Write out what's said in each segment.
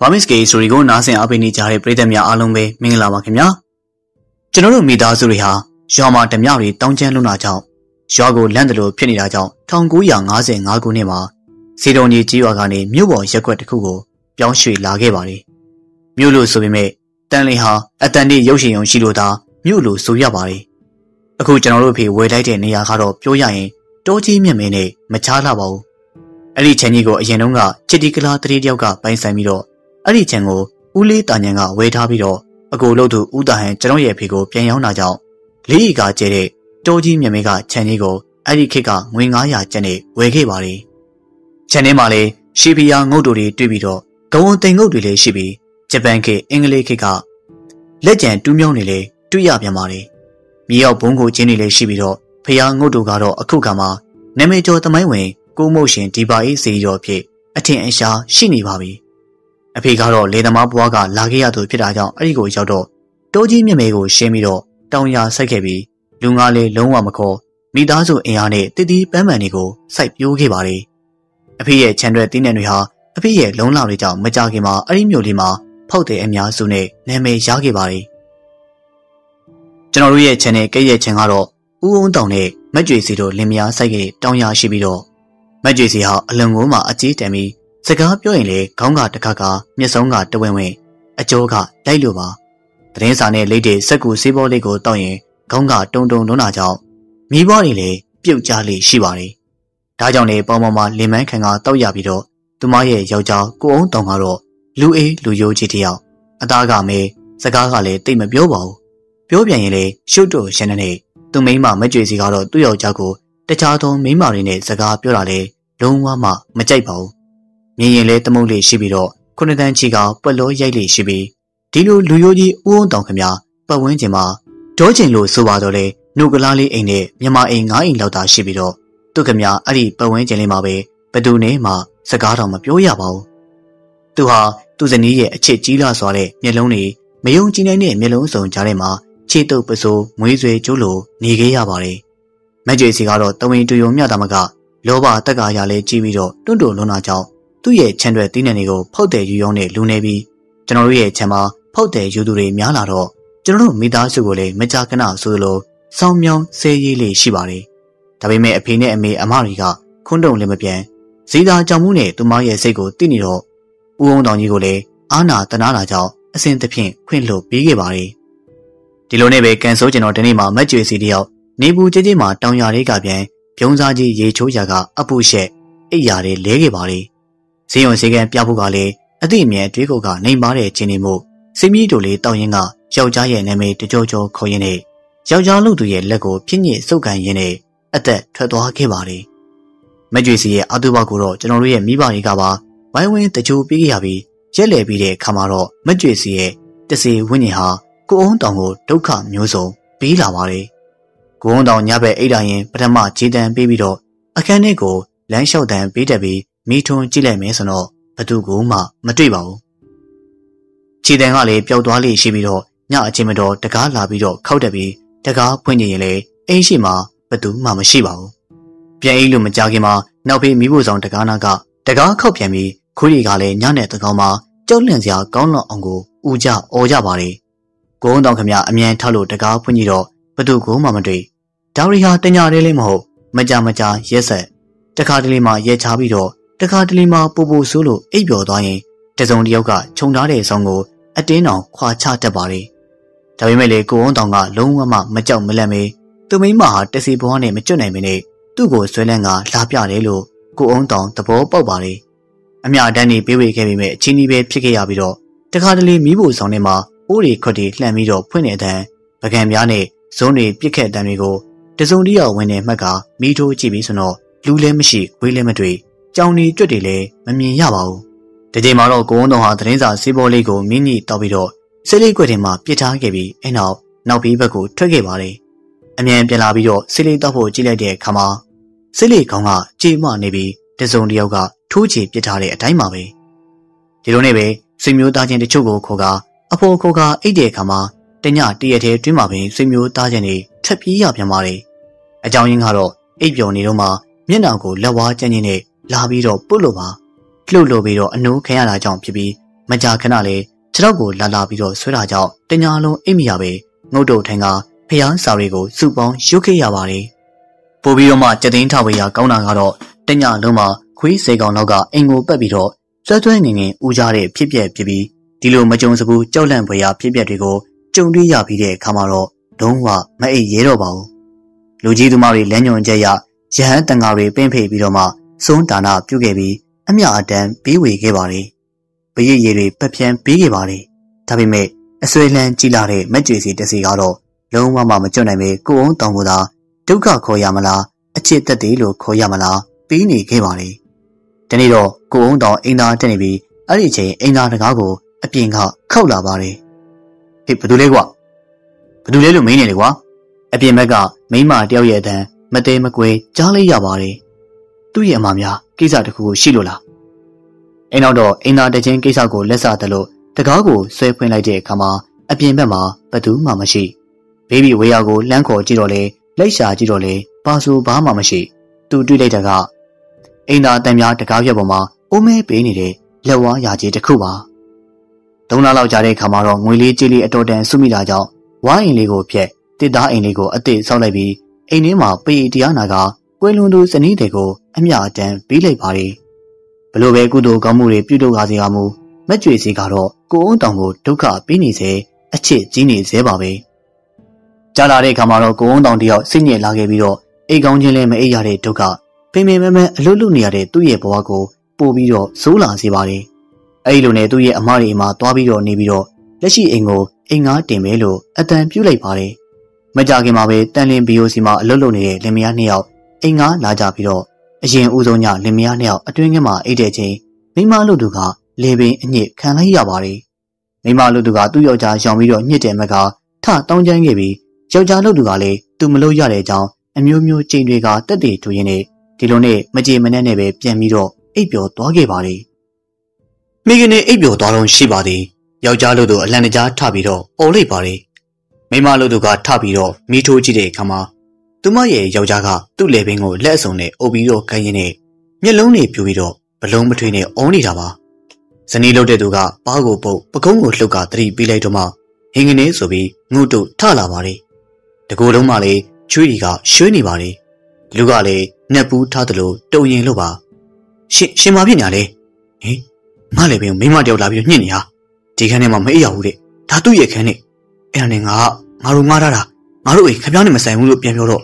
ဘာမစ်ကေဆိုရီကိုနားဆင်အားပေးနေကြတဲ့ပရိသတ်များအားလုံးပဲမင်္ဂလာပါခင်ဗျာကျွန်တော်တို့မိသားစုတွေဟာရွာမှာဓမြတွေတောင်းကျမ်းလွန်းတာကြောင့်ရွာကိုလန့်တယ်လို့ဖြစ်နေတာကြောင့်1955ခုနှစ်မှာစီတုံကြီးကြီးရွာကနေမြို့ပေါ်ရက်ွက်တစ်ခုကိုပြောင်းရွှေ့လာခဲ့ပါတယ်မြို့လို့ဆိုပေမဲ့တန်လီဟာအတန်လေးရုပ်ရှင်ရုံရှိလို့သာမြို့လို့ဆိုရပါတယ်အခုကျွန်တော်တို့ဖေဝယ်လိုက်တဲ့နေရာကတော့ပြောရရင်တောကြီးမြင့်မင်းနဲ့မချားလာပါဘူးအဲ့ဒီချန်ကြီးကိုအရင်တုန်းကချစ်တီကလာတတိတယောက်ကပိုင်ဆိုင်ပြီးတော့ အဲ့ဒီချန်ကိုဦးလေးတာညံကဝယ်ထားပြီးတော့အကိုလို့သူဦးတာဟန်ကျွန်တော်ရဲ့ဖေကိုပြန်ရောက်လာကြောင်းလေးဤကကျဲတဲ့တောကြီးမြင့်မင်းကချန်ကြီးကိုအဲ့ဒီခေတ်ကငွေ900ကျပ်နဲ့ဝယ်ခဲ့ပါတယ်ချန်ထဲမှာလည်းရှီပီယာငုတ်တို့တွေတွေ့ပြီးတော့ဂဝွန်တိန်ငုတ်တွေလည်းရှိပြီးဂျပန်ခေတ်အင်္ဂလိပ်ခေတ်ကလက်ကျန်တူးမြောင်းတွေလည်းတွေ့ရပြန်ပါတယ်မြေရောက်ဘုံကိုချင်းတွေလည်းရှိပြီးတော့ဖျားငုတ်တို့ကတော့အခုကမှနာမည်ကျော်သမိုင်းဝင်ကိုမုတ်ရှင်ဒီပါအေးစီရီတော်ဖြစ်အထင်အရှားရှိနေပါပြီ အဖေကတော့လေသမားဘွားကလာခဲ့ရသူဖြစ်တာကြောင့်အဲ့ဒီကိုရောက်တော့တိုးကြီးမြမဲကိုရှင်းပြီးတော့တောင်ရစိုက်ခဲ့ပြီးလူငါလေးလုံးဝမခေါ်မိသားစုအင်အားနဲ့တည်တည်ပန်းပန်တွေကိုစိုက်ပျိုးခဲ့ပါတယ်အဖေရဲ့ခြံရွက်တင်းနယ်တွေဟာအဖေရဲ့လုံးလာတွေကြောင့်မကြခင်မှာအဲ့ဒီမြို့လေးမှာဖောက်တဲ့အများစုနဲ့နာမည်ရခဲ့ပါတယ်ကျွန်တော်တို့ရဲ့ channel ကဲ့ရဲ့ချင်ကတော့ဦးုံတောင်နဲ့မက်ကြွေစီတို့လင်မယားစိုက်ကတောင်းရရှိပြီးတော့မက်ကြွေစီဟာအလွန်ကိုမှအကြီးတန်ပြီး စကားပြောရင်လေခေါင်းကတစ်ခါကမျက်စုံးကတဝင်းဝင်းအကျိုးကတိုက်လို့ပါသတင်းစာနဲ့လိတ်တဲ့စက်ကူစေးဘောလေးကိုတောက်ရင်ခေါင်းကတုံတုံလွန်းတာကြောင့်မိဘတွေလည်းပြုတ်ကြလေရှိပါတယ်ဒါကြောင့်လေပေါမောင်မလင်မန်းခံကတောက်ရပြီးတော့သူမရဲ့ယောက်ျားကိုအောင်တောင်ကတော့လူအေးလူယိုးကြီးတယောက်အသားကမဲစကားကလည်းတိတ်မပြောပါဘူးပြောပြန်ရင်လေရှုပ်တော့ရှင်းနေသူမိမမကြွေစီကတော့သူ့ယောက်ျားကိုတခြားသောမိမတွေနဲ့စကားပြောတာလေလုံးဝမှမကြိုက်ပါဘူး မြင်ရင်လဲတမုတ်လေးရှိပြီးတော့ခုနှစ်တန်းချီကပွက်လို့ရိုက်လေးရှိပြီးဒီလိုလူရိုးကြီးဦးအောင်တောင်ခမပတ်ဝန်းကျင်မှာဒေါကျင်လို့ဆိုပါတော့လေနှုတ်ကလားလေးအိမ်နဲ့မြမအိမ်ငါးအိမ်လောက်သာရှိပြီးတော့သူခမအဲ့ဒီပတ်ဝန်းကျင်လေးမှာပဲဘသူနဲ့မှစကားတော့မပြောရပါဘူးသူဟာသူ့ဇနီးရဲ့အချစ်ကြီးလာစွာတဲ့မျက်လုံးတွေမယုံကြည်နိုင်တဲ့မျက်လုံးစုံကြားထဲမှာခြေတုပ်ပစိုးမွေးဆွေကျိုးလိုနေခဲ့ရပါတယ်မက်ကြွေစီကတော့တဝင်းတူယုံမြတာမကလောဘတက်ကာရလဲကြီးပြီးတော့တွန့်တွန့်လွန်းတာကြောင့် သူ့ရဲ့ခြံတွေတင်းနယ်တွေကိုဖောက်တယ်ယူရုံနဲ့လူနေပြီးကျွန်တော်တို့ရဲ့ခြံမှာဖောက်တယ်ယူသူတွေများလာတော့ကျွန်တော်တို့မိသားစုကိုလည်းမကြခဏဆိုလိုစောင်းမြောင်းဆဲရေးလေးရှိပါတယ်ဒါပေမဲ့အဖေနဲ့အမေအမတွေကခွန်းတုံလည်းမပြန်ဇီတာကြောင့်မှုနဲ့သူမရဲ့စိတ်ကိုတိနေတော့ဦးအောင်တောင်ကြီးကိုလည်းအာနာတနာတာကြောင့်အစဉ်သဖြင့်ခွင့်လွှတ်ပေးခဲ့ပါတယ်ဒီလိုနဲ့ပဲကန်ဆိုးကျင်တော်ဒီနေ့မှာမက်ကြွေစီတယောက်နေပူကြည်ကြည်မှာတောင်ရလေးကပြန်ပြုံးစားကြီးရေချိုးရာကအပူရှက်အိပ်ရာတွေလဲခဲ့ပါလေ ဈေးရုံဈေးကန်ပြဖို့ကလည်းအသည့်အမြဲတွေးကိုကနေမားတဲ့ခြင်းနေမှုစိမီးတို့လေးတောက်ရင်ကယောက်ျားရဲ့နာမည်တကြောကြောခေါ်ရင်းနဲ့ယောက်ျားလူသူရဲ့လက်ကိုပြင်းညစ်စုပ်ကန်ရင်းနဲ့အသက်ထွက်သွားခဲ့ပါလေမက်ကြွေစီရဲ့အတူဘကိုတော့ကျွန်တော်တို့ရဲ့မိဘတွေကပါဝိုင်းဝန်းတကြိုပြီးခဲ့ရပြီးရက်လေပြီးတဲ့အခါမှာတော့မက်ကြွေစီရဲ့တစီဝင်းညင်ဟာကိုအောင်တောင်ကိုဒုက္ခမျိုးစုံပေးလာပါတယ်။ကိုအောင်တောင်ညဘက်အိတ်တိုင်းရင်ပထမခြေတံပေးပြီးတော့အခန်းထဲကိုလမ်းလျှောက်တံပေးတက်ပြီး မိထွန်းကြည့်လိုက်မယ်ဆိုတော့ဘသူကမှမတွေ့ပါဘူး။ခြေတံကလည်းပျောက်သွားလိရှိပြီးတော့ညအချိန်မတော်တကားလာပြီးတော့ခောက်တက်ပြီးတကားဖွင့်ကြည့်ရင်လေအိမ်ရှိမှာဘသူမှမရှိပါဘူး။ပြန်အိတ်လို့မကြခင်မှာနောက်ဖေးမိဖို့ဆောင်တကားနာကတကားခောက်ပြန်ပြီးခွေးတွေကလည်းညနဲ့တကောင်မှာကြောက်လန့်စရာကောင်းတော့အောင်ကိုဦးကြအော်ကြပါတယ်။ကိုုံတောင်ခမအမြန်ထောက်လို့တကားဖွင့်ကြည့်တော့ဘသူကိုမှမတွေ့ဒါရီဟာတညာလေးလေးမဟုတ်မကြမကြရက်ဆက်တခါတလေမှရဲချပြီးတော့ တခါတလေမှပူပူဆိုးလို့အိပ်ပျော်သွားရင်တစုံတယောက်ကခြုံထားတဲ့ဆောင်းကိုအတင်းအောင်ခွာချတတ်ပါလေဒါပေမဲ့လေကိုုံတောင်ကလုံးဝမှမကြောက်မလန့်မေသူမိမဟာတစီဘွားနဲ့မကျွတ်နိုင်မနဲ့သူ့ကိုဆွဲလန်းကလာပြတယ်လို့ကိုအုံတောင်သဘောပေါက်ပါလေအမြတန်းနေပေးဝေခဲ့ပေမဲ့အချင်းကြီးပဲဖြစ်ခဲ့ရပြီးတော့တခါတလေမိဖို့ဆောင်ထဲမှာအိုးရီခွက်တွေလှန်ပြီးတော့ဖွင့်နေတဲ့အပကံပြားနဲ့ဇုံးတွေပြစ်ခက်တံတွေကိုတစုံတရာဝင်နေမှတ်ကမီးထိုးကြည့်ပြီးဆိုတော့လူလည်းမရှိဝေးလည်းမတွေ့ ကြောင်နေကြွက်တွေလည်းမမြင်ရပါဘူး။ဒီချိန်မှာတော့ကိုဝန်းတော်ဟာသတင်းစာစီးပေါ်လေးကိုမြင်းကြီးတောက်ပြီးတော့ဆေးလေးကွက်ထဲမှာပြစ်ထားခဲ့ပြီးအဲနောက်နောက်ပြီးဘက်ကိုထွက်ခဲ့ပါတယ်။အမြန်ပြန်လာပြီးတော့ဆေးလေးတောက်ဖို့ကြည့်လိုက်တဲ့အခါမှာဆေးလေးကောင်ကကြေမနေပြီးတစုံတယောက်ကထိုးချေပစ်ထားတဲ့အတိုင်းပါပဲ။ဒီလိုနဲ့ပဲဆွေမျိုးသားချင်းတချို့ကိုခေါ်ကာအဖိုးခိုကအိတ်တဲ့အခါမှာတညတရက်တည်းတွင်းမှာပင်ဆွေမျိုးသားချင်းတွေထပ်ပြေးရပြန်ပါတယ်။အကြောင်းရင်းကတော့အိတ်ပျော်နေတော့မှမျက်နှာကိုလက်ဝါးကျန်းကျန်းနဲ့ လာပြီးတော့ပုတ်လို့ပါလှုပ်လို့ပြီးတော့အနိုးခံရတာကြောင့်ဖြစ်ပြီးမကြာခဏလေးခြေထောက်ကိုလာလာပြီးတော့ဆွဲတာကြောင့်တညာလုံးအိပ်မရပဲငုတ်တုတ်ထိုင်ကဖျားစာတွေကိုစုပေါင်းရုပ်ခဲ့ရပါတယ်ပို့ပြီးတော့မှကြသိန်းထဝေရကောင်းတာကတော့တညာလုံးမှာခွေးစေကောင်လောက်ကအိမ်ကိုပက်ပြီးတော့ဆွဲသွဲငင်ငင်ဦးကြတဲ့ဖြစ်ပျက်ဖြစ်ပြီးဒီလိုမကြုံစဘူးကြောက်လန့်ဖွယ်ရာဖြစ်ပျက်တွေကိုကြုံတွေ့ရပြီးတဲ့အခါမှာတော့လုံးဝမအိပ်ရဲတော့ပါဘူးလူကြီးသူမတွေလမ်းညွန်ချက်ရရဟန်းတန်ဃာတွေပင့်ဖေပြီးတော့မှ စွန်းဒါနပြုခဲ့ပြီးအမြအတန်းပေးဝေခဲ့ပါတယ်ပရိတ်ရည်တွေပက်ဖြန်းပေးခဲ့ပါတယ်ဒါပေမဲ့အဆွေလန်းကြီးလာတဲ့မက်ကြွေစီတစီကတော့လုံးဝမကြွနိုင်ပဲကိုအောင်တောင်ကိုသာဒုက္ခခေါ်ရမလားအချစ်တက်သေးလို့ခေါ်ရမလားပြီးနေခဲ့ပါတယ်ဒီနေ့တော့ကိုအောင်တောင်အိမ်သားတက်နေပြီးအဲ့ဒီချိန်အိမ်သားတကားကိုအပြင်ကခောက်လာပါတယ်ဟေးဘယ်သူလဲကွာဘယ်သူလဲလို့မင်းနေလေကွာအပြင်ဘက်ကမိမတယောက်ရဲ့အတန်းမသေးမကွဲကြားလိုက်ရပါတယ် သူ့ရဲ့အမများကိစ္စတစ်ခုကိုရှိလို့လားအိမ်နောက်တော့အိမ်သားတချင်းကိစ္စကိုလက်စားတယ်လို့တကားကိုဆွဲဖွင့်လိုက်တဲ့အခါမှာအပြင်ဘက်မှာဘသူမှမရှိဘေဘီဝေယာကိုလှမ်းခေါ်ကြည့်တော့လေလက်ရှာကြည့်တော့လေပါဆူဘာမှမရှိသူတွေ့လိုက်တာကအိမ်သားတန်များတကားပြက်ပေါ်မှာအိုးမဲပေးနေတဲ့လက်ဝါးရာကြီးတစ်ခုပါသုံးလလောက်ကြာတဲ့အခါမှာတော့ငွေလေးကြေးလေးအတော်တန်စုမိတာကြောင့်ဝိုင်းအိမ်လေးကိုဖျက်တစ်သားအိမ်လေးကိုအစ်စ်ဆောက်လိုက်ပြီးအိမ်ထဲမှာပေတရားနာက ကွဲလွန်သူဇနီးတွေကိုအမျှအတန်းပြီးလိုက်ပါလေဘလို့ပဲကုသိုလ်ကောင်းမှုတွေပြုလုပ်ကြစေကမူမက်ကြွေစီကတော့ကိုအုံးတောင်ကိုဒုက္ခပေးနေစေအချစ်ကြီးနေစေပါပဲကြာလာတဲ့အခါမှာတော့ကိုအုံးတောင်တယောက်စိတ်ညစ်လာခဲ့ပြီးတော့အိတ်ကောင်းချင်းလည်းမအိပ်ရတဲ့ဒုက္ခပင်ပင်မမအလွတ်လွတ်နေရတဲ့သူ့ရဲ့ဘဝကိုပို့ပြီးတော့စိုးလာစေပါတယ်အဲ့လိုနဲ့သူ့ရဲ့အမတွေမှာသွားပြီးတော့နေပြီးတော့လက်ရှိအိမ်ကိုအိမ်ငါတင်မယ်လို့အတန်ပြုလိုက်ပါတယ်မကြခင်မှာပဲတန်လင်းဘီယိုစီမှာအလွတ်လွတ်နေတဲ့လင်မယားနှစ်ယောက် အိမ်ငါလာကြပြီးတော့အရင်ဦးဆုံးညလင်မယားနှစ်ယောက်အတွင်းထဲမှာအိတ်တဲ့ချိန်မိမလို့သူကလေပင်အညစ်ခံလိုက်ရပါတယ်မိမလို့သူကသူ့ယောက်ျားရောင်ပြီးတော့ညစ်တယ်မကထတောင်းကျမ်းခဲ့ပြီးယောက်ျားလို့သူကလည်းသူမလို့ရတဲ့အကြောင်းအမျိုးမျိုးချိန်တွေကတက်တည်ထူရင်းနဲ့ဒီလိုနဲ့မကြေမနဲ့နဲ့ပဲပြန်ပြီးတော့အိပ်ပျော်သွားခဲ့ပါတယ်မိခင်နဲ့အိပ်ပျော်သွားတော့ရှိပါသည်ယောက်ျားလို့သူအလံတကြားထပြီးတော့អော်လိုက်ပါတယ်မိမလို့သူကထပြီးတော့မိထိုးကြည့်တဲ့အခါမှာ သူမရဲ့ယောက်ျားကသူ့လေပင်ကိုလက်အစုံနဲ့အုပ်ပြီးတော့ခိုင်းရင်းနဲ့မျက်လုံးတွေပြူပြီးတော့ဘလုံးမထွေးနဲ့អော်နေတာပါဇနီးလုတ်တဲ့သူကပါးကိုပုတ်ပကုံးကိုလှုပ်ကတတိပေးလိုက်တော့မှဟင်းကနေဆိုပြီးငုတ်တုထလာပါတယ်တကူလုံးမှလည်းချွေးကြီးကရွှေနေပါတယ်လူကလည်းနှက်ပူးထားသလိုတုံရင်လို့ပါရှင်ရှင်မဖြစ်ညာလေဟင်ငါလည်းပင်မိမတယောက်လာပြီးညှစ်နေဟာဒီခန်းထဲမှာမအိပ်ရဘူးတဲ့ဒါသူ့ရဲ့ခန်းနဲ့အဲ့ဒါနဲ့ငါငါတို့ငားထားတာ ငါတို့အိမ်ခပြောင်းနေမဆိုင်ဘူးလို့ပြန်ပြောတော့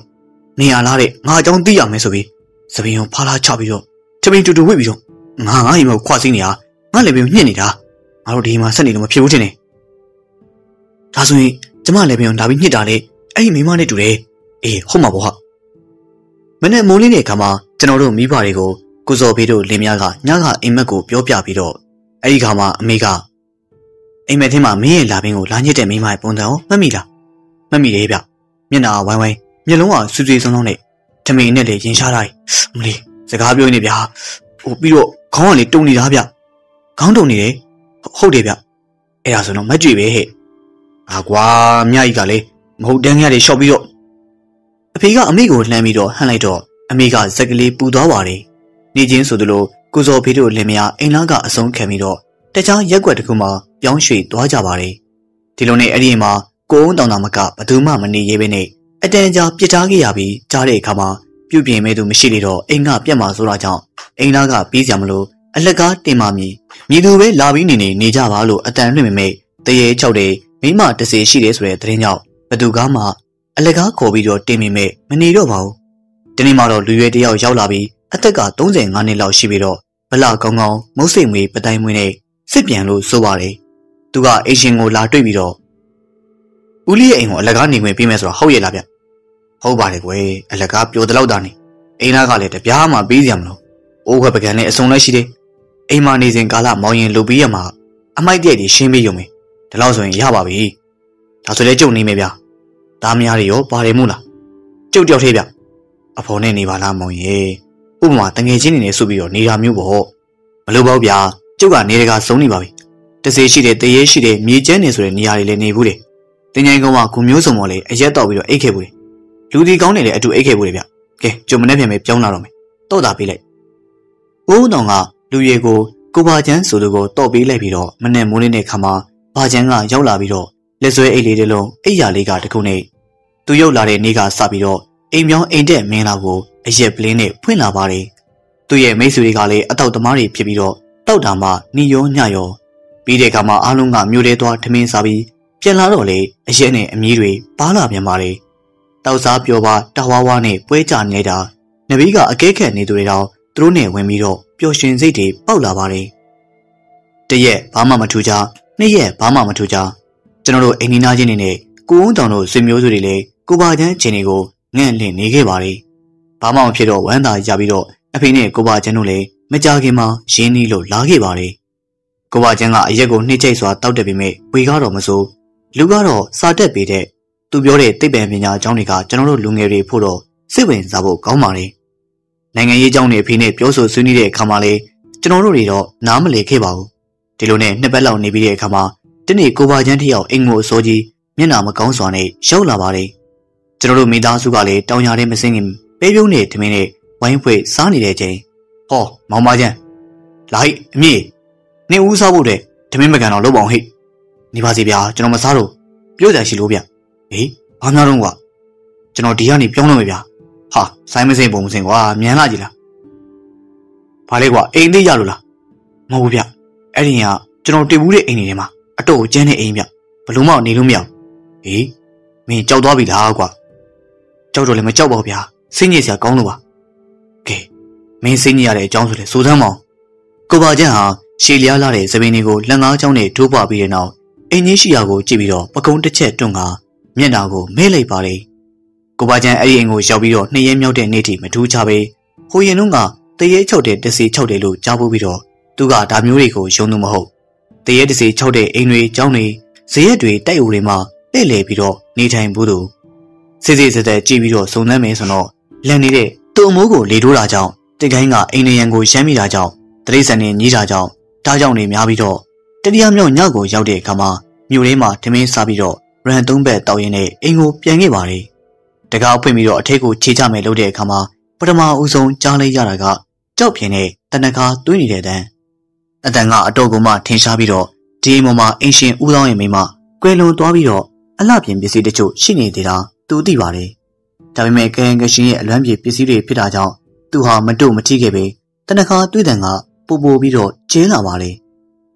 နေရလားတဲ့ငါအကြောင်းသိရမယ်ဆိုပြီးသပင်ကိုဖားလာချပြီးတော့တပင်တူတူဝစ်ပြီးတော့ငါငါအိမ်မှာခွာစင်းနေတာငါလည်းပင်ညှစ်နေတာငါတို့ဒီမှာဆက်နေလို့မဖြစ်ဘူးထင်တယ်ဒါဆိုရင်ကျမလည်းပင်လာပြီးညှစ်တာလေအဲ့ဒီမိမနဲ့တူတယ်အေးဟုတ်မှာပေါ့ဟာမနေ့မိုးလင်းတဲ့အခါမှာကျွန်တော်တို့မိဘတွေကိုကိုစော်ဖေးတို့လင်မယားကညကအိမ်မက်ကိုပြောပြပြီးတော့အဲ့ဒီခါမှာအမေကအိမ်မက်ထဲမှာမင်းရဲ့လာပင်ကိုလာညစ်တဲ့မိမရဲ့ပုံစံကိုမှတ်မိလားမှတ်မိတယ်ဗျ မျက်နှာဝိုင်းဝိုင်းမျက်လုံးကစူးစူးဆုံးဆုံးနဲ့ထမိန်နဲ့လေရင်ရှားထားတယ်မလေးစကားပြောနေဗျာဟိုပြီးတော့ခေါင်းကလေတုံနေတာဗျခေါင်းတုံနေတယ်ဟုတ်တယ်ဗျအဲ့ဒါဆိုတော့မကြွေပဲဟဲ့အာကွာမြကြီးကလေမဟုတ်တန်းရတွေရှော့ပြီးတော့အဖေကအမေကိုလှမ်းပြီးတော့ဟန်လိုက်တော့အမေကဇက်ကလေးပူသွားပါတယ်နေချင်းဆိုသလိုကိုစော်ဖေးတို့လင်မယားအိမ်လားကအဆုံးခံပြီးတော့တခြားရက်ွက်တစ်ခုမှပြောင်းရွှေ့သွားကြပါတယ်ဒီလိုနဲ့အဲ့ဒီမှာ ကိုုံတောင်တာမကဘသူမှမနေရဲဘဲနဲ့အတန်ကြာပြစ်ထားခဲ့ရပြီးကြားတဲ့အခါမှာပြုတ်ပြင်မဲ့သူမရှိလေတော့အိမ်ကပြက်မှာဆိုတာကြောင့်အိမ်သားကပြေးကြမလို့အလက်ကားတင်ပါမည်မြည်သူပဲလာပြီးနေနေနေကြပါလို့အတန်လွှင့်မိမိတရေချောက်တယ်မိမတစေရှိတယ်ဆိုတဲ့သတင်းကြောင့်ဘသူကမှအလက်ကားခေါ်ပြီးတော့တင်မိမိမနေတော့ပါဘူးဒီနေ့မှတော့လူရွယ်တယောက်ရောက်လာပြီးအသက်က35နှစ်လောက်ရှိပြီးတော့ဗလာကောင်းကောင်းမုတ်စိတ်မွေးပတိုင်းမွေးနဲ့စစ်ပြန်လို့ဆိုပါတယ်သူကအေရှင်ကိုလာတွေ့ပြီးတော့ ဦးလေးရဲ့အိမ်ကိုအလကားနေခွင့်ပေးမယ်ဆိုတော့ဟုတ်ရဲ့လားဗျဟုတ်ပါတယ်ကွယ်အလကားပြိုတလောက်တာနေအိမ်သားကလည်းတပြားမှပေးစရာမလိုအိုးခွက်ပကံနဲ့အစုံလိုက်ရှိတယ်အိမ်မှာနေစဉ်ကာလမောင်ရင်လုပ်ပြီးရမှာအမိုက်တည့်တွေရှင်းပေးရုံပဲဒီလောက်ဆိုရင်ရပါပြီဒါဆိုလဲကြုံနေမယ်ဗျဒါမယားတွေရောပါတယ်မို့လားကြုတ်တယောက်သေးဗျအဖော်နဲ့နေပါလားမောင်ရေဥပမာတငယ်ချင်းနေနေဆိုပြီးတော့နေတာမျိုးပေါ့မလို့ပေါ့ဗျာကျုပ်ကနေတကာစုံနေပါပြီတစေရှိတဲ့တရေရှိတဲ့မြေကျန်းနေဆိုတဲ့နေရာတွေလည်းနေဘူးတယ် တင်ငိုင်းကုန်းကဂုံမျိုးစုံပေါ်လေအရက်တော့ပြီးတော့အိတ်ခဲ့ဘူးလေလူဒီကောင်းနေလေအတူအိတ်ခဲ့ဘူးလေဗျကဲကြုံမနဲ့ပြန်ပဲပြောင်းလာတော့မယ်တော့တာပေးလိုက်ဘိုးတော်ကလူရည်ကိုကိုဘာချမ်းဆိုသူကိုတော့ပေးလိုက်ပြီးတော့မနဲ့မိုးလေးနဲ့ခါမှာဘာချမ်းကရောက်လာပြီးတော့လက်ဆွဲအိတ်လေးတစ်လုံးအိတ်ရလေးကတခုနဲ့သူရောက်လာတဲ့နေ့ကစပြီးတော့အိမ်ပြောင်းအိမ်တက်မင်းလာကိုအရက်ပလင်းနဲ့ဖွင့်လာပါတယ်သူ့ရဲ့မိတ်ဆွေတွေကလည်းအတောက်သမားတွေဖြစ်ပြီးတော့တောက်တာမှညီရောညရောပြီးတဲ့အခါမှာအားလုံးကမြို့ထဲသွားထမင်းစားပြီး ပြန်လာတော့လေအရက်နဲ့အမီးတွေပါလာပြန်ပါတယ်တောက်စားပျော်ပါတဝါဝါနဲ့ပွဲကြနေတာနဘီကအကဲခတ်နေသူတွေတော့သူတို့နဲ့ဝင်ပြီးတော့ပျော်ရွှင်စိတ်တွေပေါက်လာပါတယ်တရက်ဘာမှမထူကြနှစ်ရက်ဘာမှမထူကြကျွန်တော်တို့အိမ်နီးနားချင်းတွေနဲ့ကိုဝန်းတောင်တို့ဆွေမျိုးစုတွေလည်းကိုပါချမ်းချင်းတွေကိုငန့်လင့်နေခဲ့ပါတယ်ဘာမှမဖြစ်တော့ဝမ်းသာရပြီးတော့အဖေနဲ့ကိုပါချမ်းတို့လည်းမကြခင်မှာရင်းနှီးလို့လာခဲ့ပါတယ်ကိုပါချမ်းကအရက်ကိုနှိမ့်ချိတ်စွာတောက်တက်ပေမဲ့ဝေကားတော့မစိုး လူကတော့စာတက်ပေတဲ့သူပြောတဲ့သိပ္ပံပညာအကြောင်းတွေကကျွန်တော်တို့လူငယ်တွေဖို့တော့စိတ်ဝင်စားဖို့ကောင်းပါတယ်နိုင်ငံရေးအကြောင်းတွေအဖေနဲ့ပြောဆိုဆွေးနွေးတဲ့အခါမှာလည်းကျွန်တော်တို့တွေတော့နားမလည်ခဲ့ပါဘူးဒီလိုနဲ့နှစ်ပတ်လောက်နေပြီးတဲ့အခါမှာတနေ့ကိုပါချမ်းတယောက်အိမ်ကိုအစိုးကြီးမျက်နှာမကောင်းစွာနဲ့ရောက်လာပါတယ်ကျွန်တော်တို့မိသားစုကလည်းတောင်ရတဲ့မစင်းခင်ပဲပြုံးနဲ့ထမင်းနဲ့ဝိုင်းဖွဲ့စားနေတဲ့အချိန်ဟောမောင်မချမ်းလာဟိအမေနေဦးစားဖို့တဲ့ထမင်းမကန်တော့လုပ်ပါအောင်ဟိ နေပါစီဗျာကျွန်တော်မစားတော့ပြောကြရှိလို့ဗျဟေးဘာများတော့ကွာကျွန်တော်ဒီကနေပြောင်းလို့မယ်ဗျာဟာဆိုင်မစင်ပုံမစင်ကွာမြန်လာကြည်လားဘာလဲကွာအိမ်သေးရလို့လားမဟုတ်ဘူးဗျအဲ့ဒီကကျွန်တော်တည်ဘူးတဲ့အိမ်နေထဲမှာအတော့ကိုကျန်းတဲ့အိမ်ဗျဘလို့မှနေလို့မရဘူးဟေးမင်းကြောက်သွားပြီလားကွာကြောက်တော့လည်းမကြောက်ပါဘူးဗျာစိတ်ညစ်စရာကောင်းလို့ပါကဲမင်းစိတ်ညစ်ရတဲ့အကြောင်းဆိုလေစိုးစမ်းမအောင်ကိုပါကျန်ဟာရှည်လျားလာတဲ့သပင်တွေကိုလက်ငါးချောင်းနဲ့ထိုးပွားပြီးတဲ့နောက် အင်းကြီးရှိရာကိုကြည့်ပြီးတော့ပကုံးတစ်ချက်တွန့်ကမျက်နှာကိုမဲလိုက်ပါလေကိုပါကျန်အဲ့ဒီအိမ်ကိုရောက်ပြီးတော့နှစ်ရက်မြောက်တဲ့နေ့ထိမထူးချပဲဟိုရင်တုန်းကတရေချုပ်တဲ့တစီချုပ်တယ်လို့ကြားဖို့ပြီးတော့သူကဒါမျိုးတွေကိုယုံသူမဟုတ်တရေတစီချုပ်တဲ့အိမ်တွေကျောင်းတွေဇရက်တွေတိုက်အိုတွေမှာလှည့်လည်ပြီးတော့နေထိုင်ဘူးသူစစ်စစ်ဆက်ဆက်ကြည့်ပြီးတော့စုံစမ်းမယ်ဆိုတော့လန်နေတဲ့သူ့အမိုးကိုလေထိုးတာကြောင့်တိတ်ကိုင်းကအိမ်နေရန်ကိုရှမ်းမိတာကြောင့်တရိษံနေညီးတာကြောင့်ဒါကြောင့်နေများပြီးတော့တတိယမြောက်ညကိုရောက်တဲ့အခါမှာ မြို့ထဲမှာထမင်းစားပြီးတော့ရန်သုံးဘက်တောက်ရင်နဲ့အိမ်ကိုပြန်ခဲ့ပါလေတကားဖွင့်ပြီးတော့အထက်ကိုခြေချမယ်လုပ်တဲ့အခါမှာပထမဦးဆုံးကြားလိုက်ရတာကကြောက်ပြင်းတဲ့တနကားသွင်းနေတဲ့တန်းအတန်ကအတော့ကမှထင်ရှားပြီးတော့ဒီအိမ်ပေါ်မှာအင်ရှင်ဦးသောင်းရဲ့မိမကွယ်လွန်သွားပြီးတော့အလှပြင်ပစ္စည်းတချို့ရှိနေသေးတာသူသိပါတယ်ဒါပေမဲ့ကဲကရှင်ရဲ့အလွမ်းပြေပစ္စည်းတွေဖြစ်တာကြောင့်သူဟာမတို့မထိခဲ့ပဲတနခါတွေ့တဲ့ကပူပူပြီးတော့ကျင်းလာပါလေ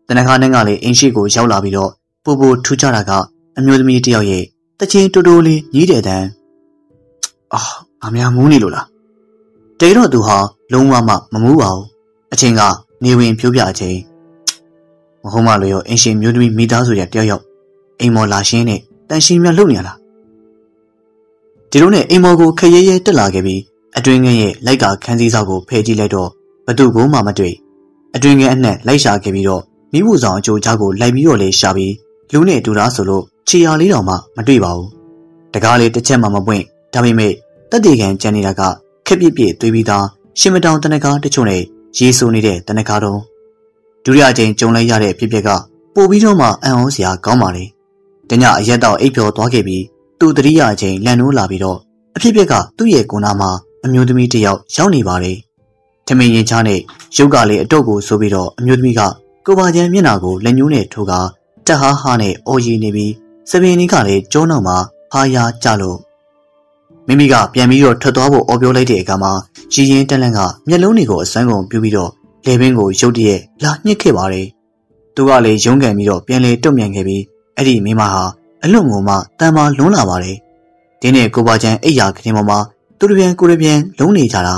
တနခါနဲ့ကလည်းအင်းရှိကိုရောက်လာပြီးတော့ ပူပူထူကြတာကအမျိုးသမီးတယောက်ရဲ့တချင်းတူတူလေးညီးတဲ့တန်းအာအများမူးနေလို့လားတေတော့သူဟာလုံးဝမှမမူးပါဘူးအချင်းကနေဝင်ပြိုးပြအချင်းမဟုတ်မှလို့ရောအင်းရှင်မျိုးသမီးမိသားစုရတယောက်ယောက်အိမ်မော်လာရှင်းနဲ့တန်ရှင်းမြလုပ်နေရလားဒီလိုနဲ့အိမ်မော်ကိုခရဲရဲတက်လာခဲ့ပြီးအတွင်းငင်းရဲ့လိုက်ကခန်းစည်းဆောက်ကိုဖယ်ကြည့်လိုက်တော့ဘသူကိုမှမတွေ့အတွင်းငင်းအနှက်လိုက်ရှာခဲ့ပြီးတော့မိဖို့ဆောင်အကျိုးချကိုလိုက်ပြီးတော့လေရှာပြီး လူနဲ့တူတာဆိုလို့ခြေရလေးတောင်မှမတွေ့ပါဘူးတကားလေးတစ်ချက်မှမပွင့်ဒါပေမဲ့တက်တေကန်ကြံနေတာကခက်ပြစ်ပြစ်သွေးပြီးသားရှင်မတောင်တနကားတချို့နဲ့ရေဆူနေတဲ့တနကားတုံးဒုတိယကြိမ်ကြုံလိုက်ရတဲ့ဖြစ်ပျက်ကပို့ပြီးတော့မှအံ့ဩစရာကောင်းပါလေတညအရက်တော့အိပ်ပျော်သွားခဲ့ပြီးသူတတိယအချိန်လန်နိုးလာပြီးတော့အဖြစ်ပျက်ကသူ့ရဲ့ကိုနာမှာအမျိုးသမီးတစ်ယောက်ရောက်နေပါလေထမင်းရင်ချားနဲ့ရုပ်ကလေးအတော့ကိုဆိုပြီးတော့အမျိုးသမီးကကိုပါချမ်းမျက်နှာကိုလက်ညှိုးနဲ့ထိုးက တက်ဟားဟားနဲ့အော်ရီနေပြီးစပင်းလေးကလည်းကျိုးနောက်မှာဟာရကြလို့မိမိကပြန်ပြီးတော့ထွက်သွားဖို့အော်ပြောလိုက်တဲ့အခါမှာရည်ရင်တက်လန့်ကမျက်လုံးတွေကိုအစွမ်းကုန်ပြူပြီးတော့လေပင်ကိုရုတ်တရက်လာညှစ်ခဲ့ပါတယ်။သူကလည်းရုန်းကန်ပြီးတော့ပြန်လေတုံ့ပြန်ခဲ့ပြီးအဲ့ဒီမိမဟာအလွန်ငုံမှတန်မာလွန်းလာပါတယ်။ဒီနေ့ကိုပါချန်အိယာခင်းပေါ်မှာသူတပြန်ကိုရပြန်လုံးနေကြတာ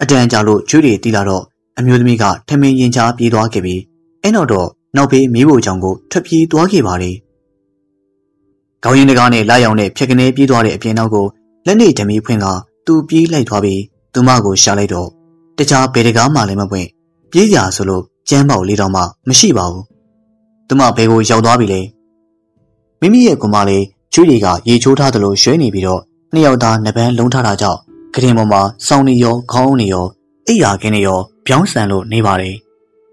အတန်ကြာလို့ကျွေးတွေတီးလာတော့အမျိုးသမီးကထမင်းရင်ချာပြေးသွားခဲ့ပြီးအဲ့နောက်တော့ နောက်ဘေးမိဖို့ကြောင့်ကိုထွက်ပြေးသွားခဲ့ပါတယ်။ခေါင်းရင်းတကားနဲ့လာရောင်နဲ့ဖြက်ကနေပြေးသွားတဲ့အပြင်နောက်ကိုလက်နေဓမီဖွင့်ကသူပြေးလိုက်သွားပြီးသူမကိုရှာလိုက်တော့တခြားဘယ်တကားမှလည်းမပွင့်ပြေးကြဆိုလို့ကျမ်းပေါက်လေးတော့မှမရှိပါဘူး။သူမဘယ်ကိုရောက်သွားပြီလဲ။မိမိရဲ့ကွန်မလေးချွေးတွေကရေချိုးထားသလိုရွှဲနေပြီးတော့နှစ်ယောက်သားနှပန်းလုံးထားတာကြောင့်ကရင်ပေါ်မှာစောင်းနေရောခေါင်းနေရောအိယာခင်းနေရောပြောင်းဆန်လို့နေပါတယ်။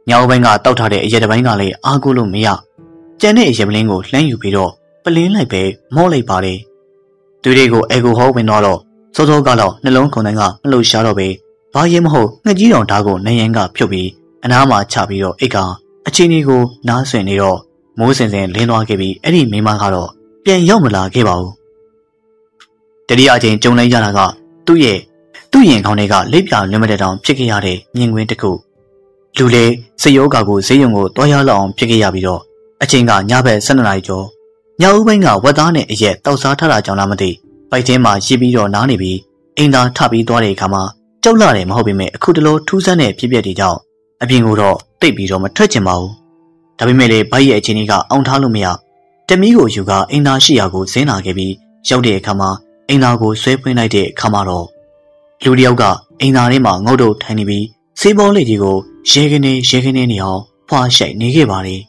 ညောင်ဘိုင်းကတောက်ထားတဲ့အရက်တစ်ပိုင်းကလည်းအားကိုးလို့မရ။ကြံတဲ့အရက်ပလင်းကိုလှမ်းယူပြီးတော့ပလင်းလိုက်ပဲမော့လိုက်ပါတယ်။သူတွေကိုအေကိုဟောဝင်တော့စောစောကတော့နှလုံးခုန်တိုင်းကမလို့ရှာတော့ပဲဘာရဲမဟုတ်ငှက်ကြီးတော်ဓာတ်ကိုနေရန်ကဖြုတ်ပြီးအနားမှာချပြီးတော့အိတ်ကအချင်းကြီးကိုနားဆွင်နေတော့မိုးစင်စင်လင်းသွားခဲ့ပြီးအဲ့ဒီမိမကတော့ပြန်ရောက်မလာခဲ့ပါဘူးတတိယအချိန်ကြုံလိုက်ရတာကသူ့ရဲ့သူ့ရင်ခေါင်းတွေကလက်ပြလွန်မတဲ့တောင်ဖြစ်ခဲ့ရတဲ့မြင်ကွင်းတစ်ခု လူလေစိတ်ယောဂါကိုဈေးရုံကိုတွားရလောက်အောင်ဖြစ်ခဲ့ရပြီးတော့အချိန်ကညဘက်12နာရီကျော်ညဦးပိုင်းကဝက်သားနဲ့အရက်တောက်စားထတာကြောင့်လားမသိပိုက်ထဲမှာရစ်ပြီးတော့နားနေပြီးအိမ်သာထပြီးသွားတဲ့အခါမှာကြောက်လာတယ်မဟုတ်ပေမဲ့အခုတလို့ထူးဆန်းတဲ့ဖြစ်ပျက်တွေကြောင့်အပြင်ကိုတော့တိတ်ပြီးတော့မထွက်ချင်ပါဘူးဒါပေမဲ့လေဘိုက်ရဲ့အခြေအနေကအောင်ထားလို့မရတမီးကိုယူကအိမ်သာရှိရာကိုဇင်းလာခဲ့ပြီးရောက်တဲ့အခါမှာအိမ်သာကိုဆွဲပွင့်လိုက်တဲ့အခါမှာတော့လူတစ်ယောက်ကအိမ်သာထဲမှာငုတ်တုတ်ထိုင်နေပြီးစေးဘောလေးကြီးကို ရဲကနေရဲကနေနေအောင်ဖွာရှိုက်နေခဲ့ပါတယ်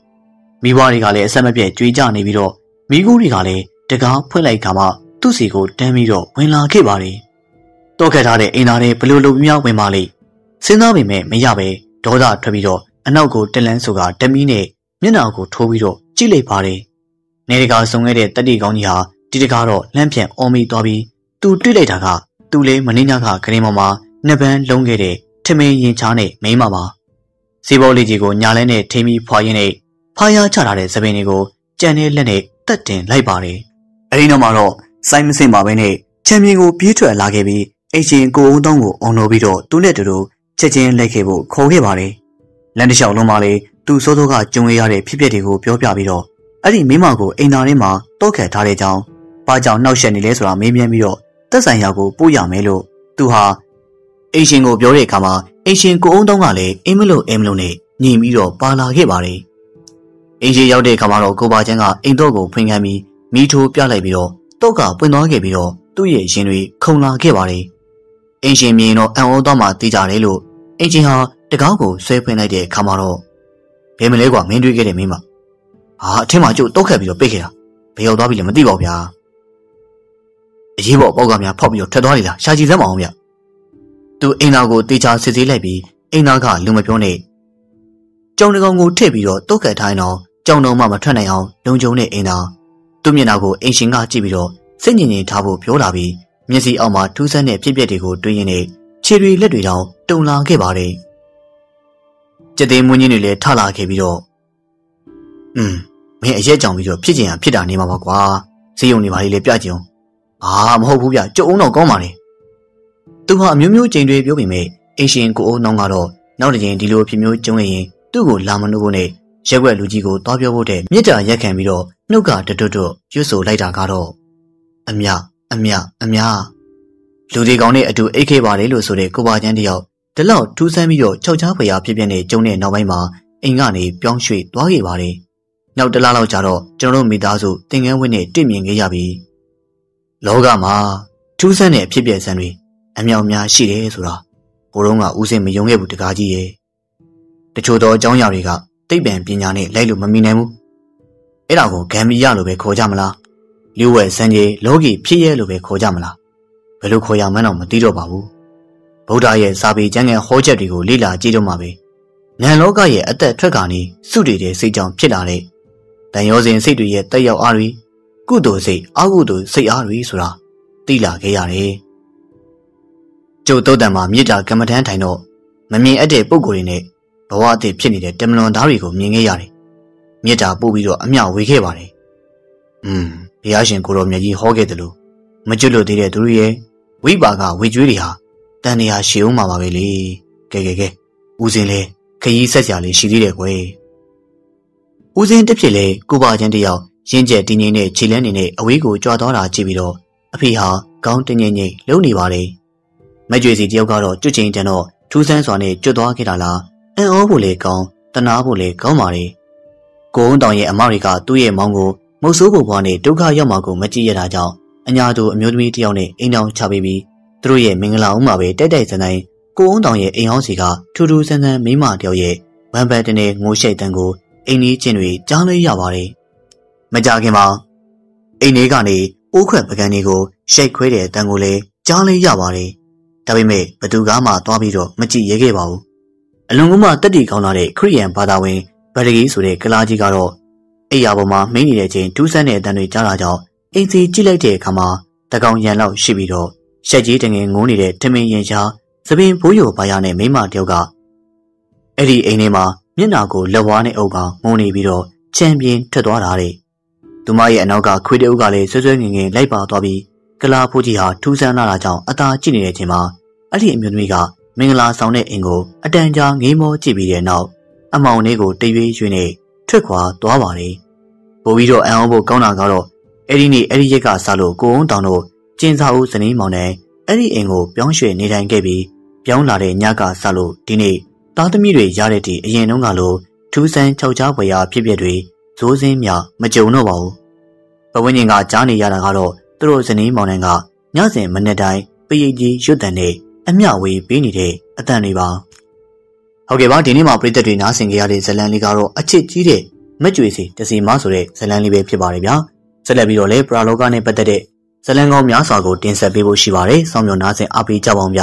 မိဘတွေကလည်းအဆက်မပြတ်ကြွေးကြနေပြီးတော့မိကူတွေကလည်းတကားဖွင့်လိုက်ခါမှသူ့စီကိုတန်းပြီးတော့ဝင်လာခဲ့ပါတယ်တော့ခက်ထားတဲ့အိမ်သားတွေဘလို့လုံပြဝင်ပါလိမ့်စဉ်းစားပေမဲ့မရပဲဒေါသထွက်ပြီးတော့အနောက်ကိုတလန်းဆိုကတမီးနဲ့မျက်နှာကိုထိုးပြီးတော့ကြည့်လိုက်ပါတယ်နေတကာဆုံခဲ့တဲ့တတိကောင်းကြီးဟာဒီတကားတော့လမ်းပြန်အော်မီသွားပြီးသူတွေ့လိုက်တာကသူ့လေးမင်းညကဂရင်ပေါ်မှာနှစ်ပန်းလုံးခဲ့တဲ့ထမင်းရင်ချားနဲ့မိမပါ စီဘောလေးကြီးကိုညာလဲနဲ့ထိမီဖွာရင်းနဲ့ဖားရချထားတဲ့သပင်တွေကိုကြံတဲ့လက်နဲ့တက်တင်လိုက်ပါတယ်အဲဒီနောက်မှာတော့စိုင်းမစင်ပါပဲနဲ့ချန်ပီယံကိုပြေးထွက်လာခဲ့ပြီးအိတ်ရှင်ကိုဦးတောင်းကိုအောင်လို့ပြီးတော့သူ့နဲ့တူတူချက်ချင်းလိုက်ခဲ့ဖို့ခေါ်ခဲ့ပါတယ်လမ်းတစ်လျှောက်လုံးမှာလေသူစိုးစိုးကကြုံရတဲ့ဖြစ်ပျက်တွေကိုပြောပြပြီးတော့အဲ့ဒီမိမကိုအိမ်သားထဲမှာတောက်ခတ်ထားတဲ့ကြောင်းဘာကြောင့်နှောက်ယှက်နေလဲဆိုတာမေးမြန်းပြီးတော့တက်ဆိုင်ရာကိုပို့ရမယ်လို့သူဟာ အိမ်ရှင်ကိုပြောတဲ့အခါမှာအိမ်ရှင်ကိုအောင်တောင်းကလည်းအင်းမလို့အင်းမလို့နဲ့ညီပြီးတော့ပါလာခဲ့ပါတယ်အင်ဂျီရောက်တဲ့အခါမှာတော့ကိုပါချန်းကအိမ်တော့ကိုဖွင့်ခမ်းပြီးမိထိုးပြလိုက်ပြီးတော့တော့ကပွင့်သွားခဲ့ပြီးတော့သူ့ရဲ့ရင်တွေခုန်လာခဲ့ပါတယ်။အင်ရှင်မြင်တော့အံ့ဩသွားမှသိကြတယ်လို့အင်ဂျင်ဟာတကောက်ကိုဆွဲဖွင့်လိုက်တဲ့အခါမှာတော့ဘယ်မလဲကွာမင်းတွေးခဲ့တယ်မင်းမ။ဟာအထင်မှာကျုပ်တုတ်ခတ်ပြီးတော့ပိတ်ခဲ့တာ။ဘယ်ရောက်သွားပြီလဲမသိပါဘူးဗျာ။အရေးပေါ်ပေါက်ကများဖောက်ပြီးတော့ထက်သွားလိမ့်လားရှာကြည့်စမ်းမအောင်ဗျ။ သူအိမ်သားကိုတေချာစစ်ဆေးလိုက်ပြီးအိမ်သားကလူမပြောနဲ့ကြောင်တကောင်ကိုထည့်ပြီးတော့တုတ်ခတ်ထိုင်းတော့ကြောင်တော်မှမထွက်နိုင်အောင်လုံခြုံတဲ့အိမ်သားသူ့မျက်နှာကိုအင်ရှင်ကကြည့်ပြီးတော့စိတ်ညစ်ညစ်ထားဖို့ပြောလာပြီးမျက်စိအောက်မှာထူးဆန်းတဲ့ဖြစ်ပျက်တွေကိုတွေးရင်းနဲ့ခြေတွေလက်တွေတောင်တုန်လာခဲ့ပါတယ်။ကြက်သေးမွင်းကြီးတွေလည်းထလာခဲ့ပြီးတော့อืมမင်းအရက်ကြောင်ပြီးတော့ဖြစ်ချင်ရဖြစ်တာနေမှာပါကွာ။ဈေးရုံနေပါလေလေပြကြုံ။အာမဟုတ်ဘူးဗျကြုံအောင်တော့ကောင်းပါလေ။ သူဟာအမျိုးမျိုးကြိမ်တွေပြောပေမဲ့အင်ရှင်ကိုအိုးနောင်းကတော့နောက်တစ်ချိန်ဒီလိုဖြစ်မျိုးကျုံးရင်သူ့ကိုလာမလို့နဲ့ရက်ွက်လူကြီးကိုတွားပြောဖို့တဲ့မြစ်တာရက်ခံပြီးတော့နှုတ်ကတွတ်တွတ်ရွတ်ဆိုလိုက်တာကတော့အမြအမြအမြလူဒီကောင်နဲ့အတူအိတ်ခဲ့ပါတယ်လို့ဆိုတဲ့ကိုပါချန်းတယောက်ဒီလောက်ထူးဆန်းပြီးတော့ခြောက်ချားဖွယ်ရာဖြစ်ဖြစ်နဲ့ကျုံတဲ့နောက်ပိုင်းမှာအိမ်ကနေပြောင်းရွှေ့သွားခဲ့ပါတယ်။နောက်တလားလောက်ကြာတော့ကျွန်တော်တို့မိသားစုတင်ငန်းဝင်းနဲ့တွေ့မြင်ခဲ့ရပြီ။လောကမှာထူးဆန်းတဲ့အဖြစ်ပြက်စံတွေ အမြောက်များရှိတယ်ဆိုတာဘိုးတော်ကဦးစင်မယုံခဲ့ဘူးတကားကြီးရဲ့။တချို့သောအကြောင်းအရာတွေကသိပ္ပံပညာနဲ့လိုက်လို့မမီနိုင်ဘူး။အဲ့ဒါကိုဂမ်ဘီယာလို့ပဲခေါ်ကြမလား။လျှို့ဝဲစံကြီးလောကီဖြစ်ရဲလို့ပဲခေါ်ကြမလား။ဘယ်လိုခေါ်ရမှန်းတော့မသိတော့ပါဘူး။ဗုဒ္ဓရဲ့စာပေကျမ်းဂန်ဟောချက်တွေကိုလေ့လာကြည့်တော့မှပဲ။ဉာဏ်လောကရဲ့အသက်ထွက်ကနေစုတည်တဲ့စိတ်ကြောင့်ဖြစ်လာတဲ့တန်ရောစဉ်စိတ်တွေရဲ့တက်ရောက်အားတွေကုသိုလ်စိတ်အကုသိုလ်စိတ်အားတွေဆိုတာသိလာခဲ့ရတယ်။ ကျုပ်တုတ်တံမှာမြေတာကမ္မထမ်းထိုင်တော့မမြင်အပ်တဲ့ပုံကိုယ်တွေနဲ့ဘဝအသစ်ဖြစ်နေတဲ့တမလွန်သားတွေကိုမြင်ခဲ့ရတယ်။မြစ်တာပို့ပြီးတော့အမျှဝေခဲ့ပါတယ်။อืมဘုရားရှင်ကိုတော်မြတ်ကြီးဟောခဲ့တယ်လို့မကျွတ်လို့သေးတဲ့သူတွေရဲ့ဝိပါကဝေကျွေးတွေဟာတန်တရားရှည်အောင်မှာပါပဲလေ။ကဲကဲကဲဦးစင်လဲခရီးဆက်ကြလေးရှိသေးတယ်ကွယ်။ဦးစင်တစ်ဖြစ်လဲကိုပါချင်းတယောက်ရင်းကျက်တင်းငိမ့်နဲ့ခြေလန်းနေနဲ့အဝေးကိုကြွားသွားတာကြည့်ပြီးတော့အဖေဟာကောင်းတင်းငိမ့်ငိမ့်လုံနေပါလေ။ မကြွေစီတယောက်ကတော့ကျွတ်ချင်းတန်တော့ထူးဆန်းစွာနဲ့ကျွတ်သွားခဲ့တာလားအံ့ဩဖို့လေကောင်းတနာဖို့လေကောင်းပါလေကိုုံတောင်ရဲ့အမတွေကသူ့ရဲ့မောင်ကိုမုတ်ဆိုးဘွားနဲ့ဒုက္ခရောက်မှာကိုမကြည့်ရတာကြောင့်အညာသူအမျိုးသမီးတယောက်နဲ့အိမ်တောင်ချပေးပြီးသူတို့ရဲ့မင်္ဂလာဦးမှာပဲတိုက်တိုက်ဆန်းဆန်းကိုုံတောင်ရဲ့အိမ်ဟောင်းစီကထူးထူးဆန်းဆန်းမိမတယောက်ရဲ့ဝမ်ပန်တနဲ့ငိုရှိတ်တန်းကိုအိမ်ကြီးချင်းတွေကြားလို့ရပါတယ်မကြခင်မှာအိမ်လေးကနေအိုးခွက်ပကံတွေကိုရှိတ်ခွဲတဲ့တန်းကိုလည်းကြားလို့ရပါတယ် ဒါပေမဲ့ဘသူကားမှသွားပြီးတော့မကြည့်ရခဲ့ပါဘူးအလွန်ကမှတက်တီကောင်းလာတဲ့ခရိယန်ဘာသာဝင်ဗဒဂီဆိုတဲ့ကလာကြီးကတော့အိယာပေါ်မှာမင်းနေတဲ့အချိန်ဒူးဆန်းတဲ့အတန်တွေကြားလာကြောင်းအိမ်စီကြည့်လိုက်တဲ့အခါမှာတကောင်ရန်လောက်ရှိပြီးတော့ရှက်ကြီးတငယ်ငိုးနေတဲ့ထမင်းရင်ရှားသပင်ဘိုးရိုဘာယာနဲ့မိမတယောက်ကအဲ့ဒီအိမ်ထဲမှာမျက်နှာကိုလက်ဝါးနဲ့အုပ်ကောင်ငုံနေပြီးတော့ချန်ပီယံထွက်သွားတာတဲ့သူမရဲ့အနောက်ကခွေးတအုပ်ကလည်းဆွဆွဲငင်ငင်လိုက်ပါသွားပြီး ကလာဖိုးကြီးဟာထူးဆန်းလာတာကြောင့်အသာကြည့်နေတဲ့အချိန်မှာအဲ့ဒီအမျိုးသမီးကမင်္ဂလာဆောင်တဲ့အင်ကိုအတန်ကြာငေးမောကြည့်ပြီးတဲ့နောက်အမောင်လေးကိုတရွေ့ရွေ့နဲ့ထွက်ခွာသွားပါတယ်။ပို့ပြီးတော့အံ့ဩဖို့ကောင်းတာကတော့အဲ့ဒီနေ့အဲ့ဒီရက်ကစလို့ကိုုံတောင်တို့ကျင်းစာဦးဇနီးမောင်နဲ့အဲ့ဒီအိမ်ကိုပြောင်းရွှေ့နေထိုင်ခဲ့ပြီးပြောင်းလာတဲ့ညကစလို့ဒီနေ့သားသမီးတွေရတဲ့တီအရင်တုန်းကလိုထူးဆန်းခြောက်ခြားဖွယ်ရာဖြစ်ပျက်တွေဇိုးစင်းမြမကြုံတော့ပါဘူး။ဘဝင်းရင်ကကြားနေရတာကတော့ သူတို့ဇနီးမောင်နှံကညစဉ်မနေ့တိုင်းပရိတ်ကြီးရွတ်တန်နဲ့အမျှဝေးပေးနေတဲ့အတန်တွေပါဟုတ်ကဲ့ပါဒီနေ့မှာပြည်သက်တွေနားဆင်ကြရတဲ့ဇလန်လေးကတော့အချစ်ကြီးတဲ့မကြွေစီတစီမဆိုတဲ့ဇလန်လေးပဲဖြစ်ပါတယ်ဗျာဆက်လက်ပြီးတော့လည်းပရာလောကနဲ့ပတ်သက်တဲ့ဇလန်ကောင်းများစွာကိုတင်ဆက်ပေးဖို့ရှိပါတယ်စောင့်မျှော်နားဆင်အားပေးကြပါအောင်ဗျ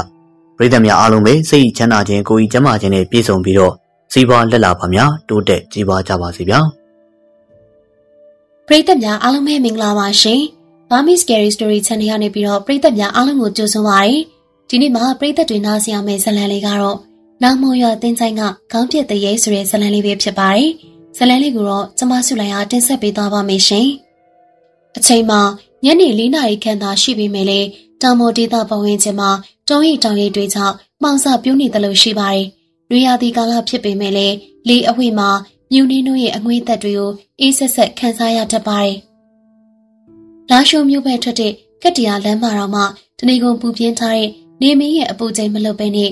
ပြည်သက်များအားလုံးပဲစိတ်ချမ်းသာခြင်းကိုယ်ကြီးကျန်းမာခြင်းနဲ့ပြည့်စုံပြီးတော့စီးပွားလက်လာပါများတိုးတက်ကြီးပွားကြပါစေဗျာပရိသတ်များအားလုံးပဲမင်္ဂလာပါရှင်။ Mami Scary Story Channel ကနေပြီးတော့ပရိသတ်များအားလုံးကိုကြိုဆိုပါရစေ။ဒီနေ့မှာပရိသတ်တွေနားဆင်ရမယ့်ဇာတ်လမ်းလေးကတော့နောင်မွန်ရွာတင်းချိုင်းကခေါင်းပြတဲ့ရဲဆိုတဲ့ဇာတ်လမ်းလေးပဲဖြစ်ပါတယ်။ဇာတ်လမ်းလေးကိုတော့ကျမဆုလိုက်အားတင်ဆက်ပေးသွားပါမယ်ရှင်။အချိန်မှာညနေ၄နာရီခန့်သာရှိပြီမဲ့လေတောင်မော်ဒေသပဝင်းချင်းမှာတုံးရီတောင်ရီတွေကြောင့်မှောင်စပြိုးနေတယ်လို့ရှိပါတယ်။လူရသည်ကာလဖြစ်ပေမဲ့လေလေအဝိမှာမြူနင်းတို့ရဲ့အငွေ့သက်တွေကိုအေးဆက်ဆက်ခန်းစားရတတ်ပါတယ်။ လာရှိုမျိုးပဲထွက်တဲ့ကက်တရာလမ်းမတော်မှာတနေကုန်ပူပြင်းထားတဲ့နေမင်းရဲ့အပူချိန်မလွတ်ပဲနဲ့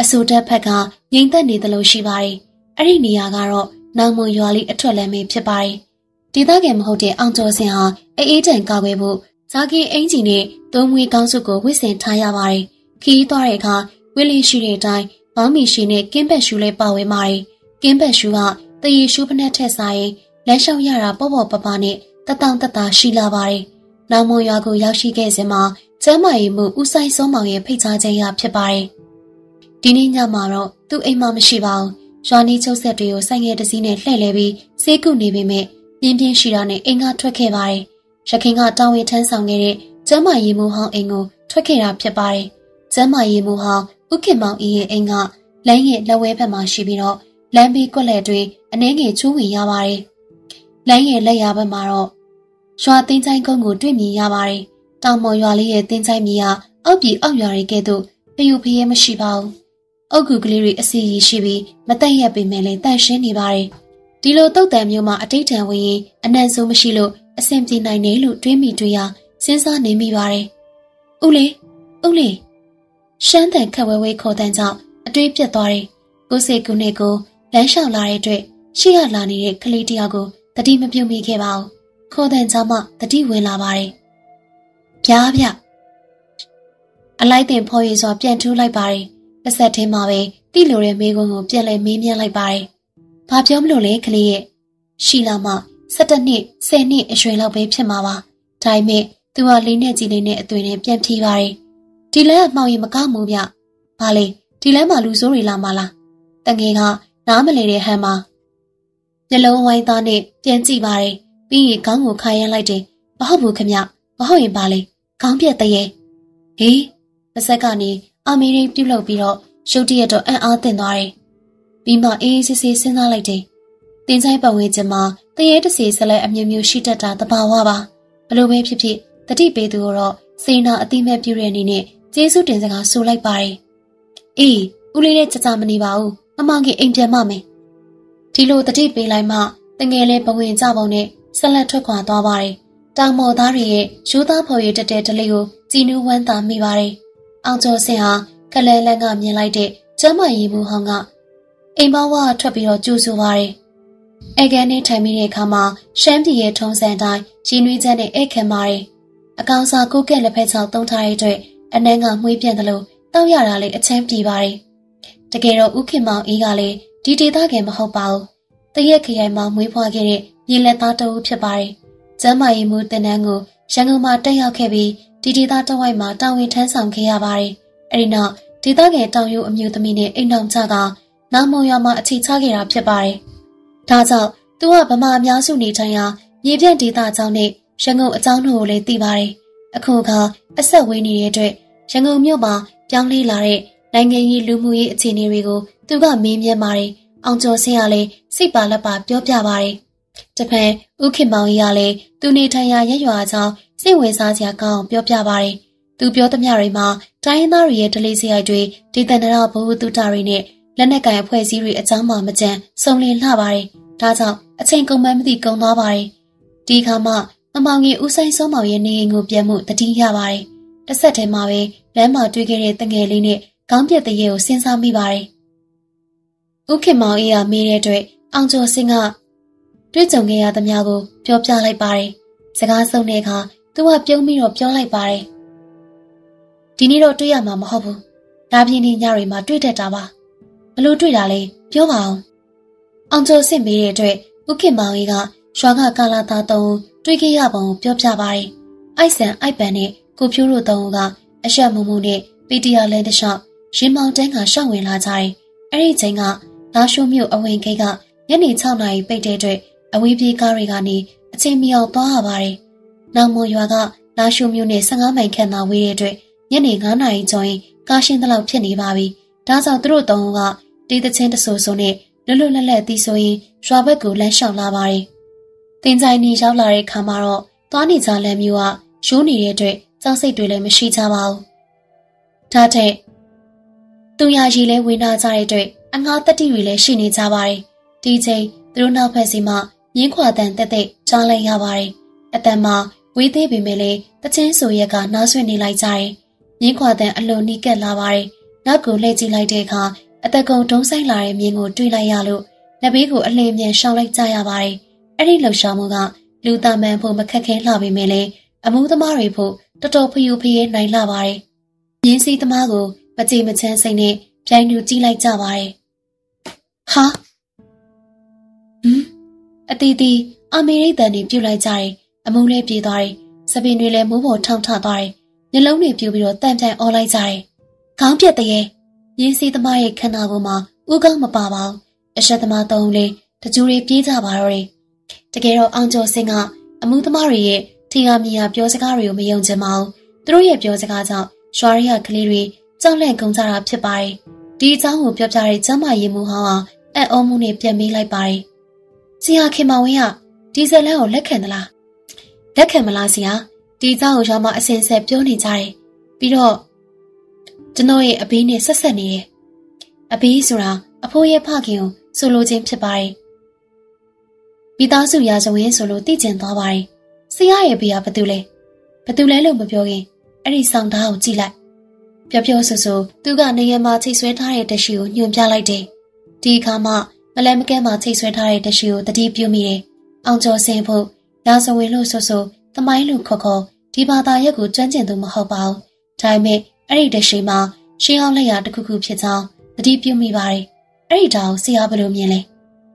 အဆူတက်ဖက်ကငိမ့်သက်နေသလိုရှိပါတယ်။အဲ့ဒီနေရာကတော့နောင်မွန်ရွာလေးအထွက်လမ်းပဲဖြစ်ပါတယ်။ဒေသခံမဟုတ်တဲ့အောင်ကျော်စင်ဟာအေးအေးတန်ကောက်ွယ်ဖို့ဇာကင်းအင်ဂျီနဲ့သုံးမွေးကောင်းစုကိုဝစ်ဆင်ထားရပါတယ်။ခီးသွားတဲ့အခါဝစ်လင်းရှိတဲ့အတိုင်းဘောင်းမီရှိနဲ့ကင်းဘက်ရှူလေးပါဝင်ပါတယ်။ကင်းဘက်ရှူကတရေရှူးဖနက်ထက်ဆိုင်လမ်းလျှောက်ရတာပေါ့ပေါ့ပပနဲ့ တတောင်တတာရှိလာပါတယ်။နောင်မွန်ရွာကိုရောက်ရှိခဲ့စဉ်မှာကျမ်းမာရေးမှုဦးဆိုင်စောမောင်ရဲ့ဖိတ်ကြားခြင်းရဖြစ်ပါတယ်။ဒီနေ့ညမှာတော့သူ့အိမ်မှာမရှိပါဘူး။ရွာနီးချုပ်ဆက်တွေကိုဆိုင်ငယ်တစ်စီးနဲ့လှည့်လဲပြီးစေးကုနေပေမဲ့ပြင်းပြင်းရှိတာနဲ့အိမ်ကထွက်ခဲ့ပါတယ်။ရခင်ကတောင်းဝေထမ်းဆောင်ခဲ့တဲ့ကျမ်းမာရေးမှုဟောင်းအိမ်ကိုထွက်ခဲ့တာဖြစ်ပါတယ်။ကျမ်းမာရေးမှုဟောင်းဥခင်မောင်အေးရဲ့အိမ်ကလမ်းရဲ့လက်ဝဲဘက်မှာရှိပြီးတော့လမ်းဘေးကွက်လက်တွေအနှဲငယ်ချိုးဝင်ရပါတယ်။လမ်းရဲ့လက်ရဘက်မှာတော့ ရွာတင်းချိုင်းကုန်းကိုတွေ့မြင်ရပါတယ်။တောင်မော်ရွာလေးရဲ့တင်းချိုင်းမြေကအောက်ပြည်အောက်ရွာတွေကဲ့သို့ဖျူဖျဲမရှိပါဘူး။အုတ်ကူကလေးတွေအစီရီရှိပြီးမတက်ရက်ပေမဲ့လည်းတန့်ရှင်းနေပါတယ်။ဒီလိုတုတ်တန်မျိုးမှာအတိတ်တန်ဝင်ရင်အနံ့ဆိုးမရှိလို့အဆင်ပြေနိုင်တယ်လို့တွေးမိတွေးရစဉ်းစားနေမိပါတယ်။ဦးလေးဦးလေးရှမ်းတန်ခက်ဝဲဝဲခေါ်တန်ကြောင့်အတွေးပြတ်သွားတယ်။ကိုစိတ်ကူနဲ့ကိုလမ်းလျှောက်လာတဲ့အတွက်ရှေ့ရလာနေတဲ့ကလေးတယောက်ကိုတတိမပြုတ်မိခဲ့ပါဘူး။ ခေါ်တဲ့ကြောင့်မှတတိဝင်လာပါတယ်။ပြားပြအလိုက်တင်ဖော်ရည်စွာပြန်ထူးလိုက်ပါတယ်။တစ်ဆက်တည်းမှာပဲတိလိုတဲ့မိကုန်းကိုပြန်လဲမေးမြန်းလိုက်ပါတယ်။ဘာပြောမလို့လဲကလေးရဲ့ရှိလာမှ17နှစ်10နှစ်အရွယ်လောက်ပဲဖြစ်မှာပါ။ဒါပေမဲ့သူကလေးနဲ့ကြီးလေးနဲ့အသွင်နဲ့ပြန်ဖြေးပါတယ်။ဒီလမ်းကမှောင်ရင်မကောက်ဘူးဗျ။ဘာလဲဒီလမ်းမှာလူဆိုးတွေလာမလား။တငယ်ကနားမလည်တဲ့ဟန်မှာမျက်လုံးဝိုင်းသားနဲ့ပြန်ကြည့်ပါတယ် ပြီးရင်ခေါင်းကိုခါရမ်းလိုက်တယ်မဟုတ်ဘူးခမမဟုတ်ရင်ပါလေခေါင်းပြက်တရေဟေးပါဆက်ကနေအမေရိပြုတ်လောက်ပြီးတော့ရုတ်တရက်တော့အံ့အားသင့်သွားတယ်ပြီးမှအေးအေးဆေးဆေးစဉ်းစားလိုက်တယ်တင်ချိုင်းပတ်ဝန်းကျင်မှာတရေတစီဆက်လက်အမျိုးမျိုးရှိတတ်တာတဘာဝပါဘလို့ပဲဖြစ်ဖြစ်တတိပေးသူတော့စေနာအတိမဲ့ပြုတဲ့အနေနဲ့ကျေးဇူးတင်စကားဆိုလိုက်ပါတယ်အေးဦးလေးနဲ့ကြကြမနေပါဘူးမမောင်ကြီးအိမ်ပြန်မမယ်ဒီလိုတတိပေးလိုက်မှတငယ်လေးဘဝင်ကြပုံနဲ့ ဆက်လက်ထွက်ခွာသွားပါတယ်တောင်မော်သားတွေရဲ့ရိုးသားဖော်ရည်တက်တဲ့ဒလေးကိုကြည်နူးဝမ်းသာမိပါတယ်အောင်ကျော်စင်ဟာကလဲလန်းကမြင်လိုက်တဲ့ကျမ်းမာရေးမှုဟောင်းကအိမ်ဘဝထွက်ပြီးတော့ကြိုးဆိုပါတယ်အဲကန်နဲ့ထိုင်မိတဲ့အခါမှာရှမ်းပြည်ရဲ့ထုံးစံတိုင်းရင်းနှီးချက်နဲ့ဧခင်ပါတယ်အကောင်စာကိုကက်လက်ဖက်ချောင်းတုံးထားတဲ့အတွက်အနှမ်းကမှွေးပြန့်တယ်လို့တောက်ရတာလေးအချမ်းပြေပါတယ်တကယ်တော့ဥခင်မောင်အေးကလည်းဒီဒေသခံမဟုတ်ပါဘူးတရက်ခရိုင်မှာမွေးဖွားခဲ့တဲ့ မြေလက်သားတအုပ်ဖြစ်ပါတယ်ကျမ်းမာရေးမှုတင်နန်းကိုရန်ကုန်မှာတက်ရောက်ခဲ့ပြီးဒီဒေသတဝိုက်မှာတာဝန်ထမ်းဆောင်ခဲ့ရပါတယ်အဲဒီနောက်ဒေသခံတောင်ယူအမျိုးသမီးနဲ့အိမ်တော်ချကနာမုံရွာမှာအခြေချခဲ့တာဖြစ်ပါတယ်ဒါကြောင့်သူကဗမာအများစုနေထိုင်ရာမြေပြန့်ဒေသအကြောင်းနဲ့ရန်ကုန်အကြောင်းတို့ကိုလည်းသိပါတယ်အခုကအဆက်ဝေးနေတဲ့အတွက်ရန်ကုန်မြို့မှာပြောင်းလဲလာတဲ့နိုင်ငံရေးလူမှုရေးအခြေအနေတွေကိုသူကမင်းမြတ်ပါတယ်အောင်ကျော်စင်းကလည်းစိတ်ပါလက်ပါပြောပြပါတယ် တဖန်ဥခင်မောင်ကြီးကလည်းသူနေထိုင်ရာရက်ရွာကြောင်းစိတ်ဝင်စားစရာကောင်းပြောပြပါတယ်သူပြောသမျှတွေမှာတိုင်းရင်းသားတွေရဲ့ဒလေးစရိုက်တွေဒေသနာဘဝတုတတွေနဲ့လက်နက်ကင်အဖွဲ့အစည်းတွေအကြောင်းမှမကြမ်းစုံလင်လှပါတယ်ဒါကြောင့်အချိန်ကုန်မှန်းမသိကုန်သွားပါတယ်ဒီခါမှမမောင်ကြီးဦးဆိုင်စောမောင်ရဲ့နေအိမ်ကိုပြန်မှုတတိရပါတယ်တစ်ဆက်တည်းမှာပဲလမ်းမှာတွေ့ခဲ့တဲ့တငယ်လေးနဲ့ခေါင်းပြက်တရေကိုစဉ်းစားမိပါတယ်။ဥခင်မောင်အေးကမေးတဲ့အတွက်အောင်ကျော်စင်က တွေ့ကြုံခဲ့ရသမျှကိုပြောပြလိုက်ပါတယ်။စကားဆုံးတဲ့အခါသူကပြုံးပြီးတော့ပြောလိုက်ပါတယ်။ဒီနေ့တော့တွေ့ရမှာမဟုတ်ဘူး။ဒါပြင်းနေညတွေမှာတွေ့တတ်တာပါ။ဘလို့တွေ့တာလဲပြောပါအောင်။အောင်ကျော်စင်မေးတဲ့အတွက်ဥခင်မောင်အေးကရွာကကာလာသားတုံးတွေ့ခဲ့ရပုံကိုပြောပြပါတယ်။အိုက်ဆန်အိုက်ပန်နဲ့ကိုဖြိုးတို့တုံးကအရှက်မုံမှုနဲ့ပီတီယာလဲတစ်လျှောက်ရင်မောင်တန်းကရှောက်ဝင်လာကြတယ်။အဲ့ဒီချိန်ကလာရှိုးမြို့အဝင်ဂိတ်ကညနေ6နာရီပိတ်တဲ့အတွက် အဝေးပြေးကားတွေကနေအချိန်မီအောင်သွားရပါတယ်။နောင်မွန်ရွာကလာရှိုးမြို့နဲ့15မိုင်ခန့်သာဝေးတဲ့အတွက်ညနေ9နာရီကျော်ရင်ကားရှင်းတဲ့လောက်ဖြစ်နေပါပြီ။ဒါကြောင့်သူတို့သုံးကတီးတချင်းတဆူဆူနဲ့လွတ်လွတ်လပ်လပ်တီးဆိုရင်ရွာဘက်ကိုလမ်းလျှောက်လာပါတယ်။တင်ကြိုင်နေရောက်လာတဲ့ခါမှာတော့သွားနေကြလမ်းမျိုးကရိုးနေတဲ့အတွက်ကြောက်စိတ်တွေလည်းမရှိကြပါဘူး။ဒါထက်သူရရီလဲဝင်လာကြတဲ့အတွက်အငါတတိတွေလည်းရှိနေကြပါတယ်။ဒီချိန်သူတို့နောက်ဖက်စီမှ မြင်းခွာတန်တက်တက်ကြားလိုက်ရပါတယ်။အတန်မှာဝေးသေးပေမဲ့လည်းတချင်းဆိုရက်ကနားဆွနေလိုက်ကြတယ်။မြင်းခွာတန်အလွန်နီးကပ်လာပါတယ်။နောက်ကိုလှည့်ကြည့်လိုက်တဲ့အခါအတကုံတုံးဆိုင်လာတဲ့မြင်းကိုတွေ့လိုက်ရလို့လက်ဘေးကိုအလင်းမြန်ရှောင်လိုက်ကြရပါတယ်။အဲ့ဒီလှုပ်ရှားမှုကလူသားမှန်ဖို့မခက်ခဲလှပေမဲ့လည်းအမှုသမားတွေဖို့တော်တော်ဖျူဖျဲနိုင်လာပါတယ်။မြင်းစည်းသမားကိုမကြည်မချမ်းစိတ်နဲ့ပြိုင်လူကြည့်လိုက်ကြပါတယ်။ဟာဟမ် အတီးတီအမေရိကန်တွေပြုတ်လိုက်ကြတယ်။အမုန်းလေးပြေးသွားတယ်။စပင်တွေလည်းမိုးပေါ်ထောင်ထသွားတယ်။ညလုံးတွေပြူပြီးတော့တန့်ပြိုင်អော်လိုက်ကြတယ်။ခေါင်းပြက်တဲ့ရဲ့ရင်းစီသမားရဲ့ခန္ဓာကိုယ်မှာဥကောင်းမပါပါဘူး။အဆက်သမားသုံးလေးတကြူတွေပြေးကြပါတော့တယ်။တကယ်တော့အောင်ကျော်စင်ကအမှုသမားတွေရဲ့ထီဟာမီဟာပြောစကားတွေကိုမယုံချင်ပါဘူး။သူတို့ရဲ့ပြောစကားကြောင့်ရွာရီကကလေးတွေကြောက်လန့်ကုန်ကြတာဖြစ်ပါတယ်။ဒီအကြောင်းကိုပြောပြတဲ့ကျမရေမှုဟောင်းဟာအံ့ဩမှုနဲ့ပြန်မေးလိုက်ပါတယ်။ ဆရာခင်မောင်ဝင်းကဒီဇယ်လန်ကိုလက်ခံသလား။လက်ခံမလားဆရာ။ဒီအကြောင်းကိုရွာမှာအစင်ဆက်ပြောနေကြတယ်။ပြီးတော့ကျွန်တော်ရဲ့အဘေးနဲ့ဆက်ဆက်နေတယ်။အဘေးဆိုတာအဖိုးရဲ့ဖခင်ကိုဆိုလိုခြင်းဖြစ်ပါတယ်။မိသားစုရာဇဝင်ဆိုလို့သိကျင်သွားပါတယ်။ဆရာရဲ့ဘေးကဘာတူလဲ။ဘာတူလဲလို့မပြောခင်အဲ့ဒီဆောင်သားကိုကြည့်လိုက်။ပြောပြောဆိုဆိုသူကနေရမှာချိတ်ဆွဲထားတဲ့တရှိကိုညွှန်ပြလိုက်တယ်။ဒီအခါမှ မလဲမကဲမှာချိတ်ဆွဲထားတဲ့တရှိကိုတတိပြုမိတယ်။အောင်ကျော်စင်ဖို့ရာဇဝင်လို့ဆိုဆိုသမိုင်းလူခေါ်ခေါ်ဒီဘာသာရက်ကိုကျွမ်းကျင်သူမဟုတ်ပါဘူး။ဒါပေမဲ့အဲ့ဒီတရှိမှာရှင်းအောင်လက်ရာတစ်ခုခုဖြစ်ကြောင်းတတိပြုမိပါတယ်။အဲ့ဒီတောင်ဆရာဘယ်လိုမြင်လဲ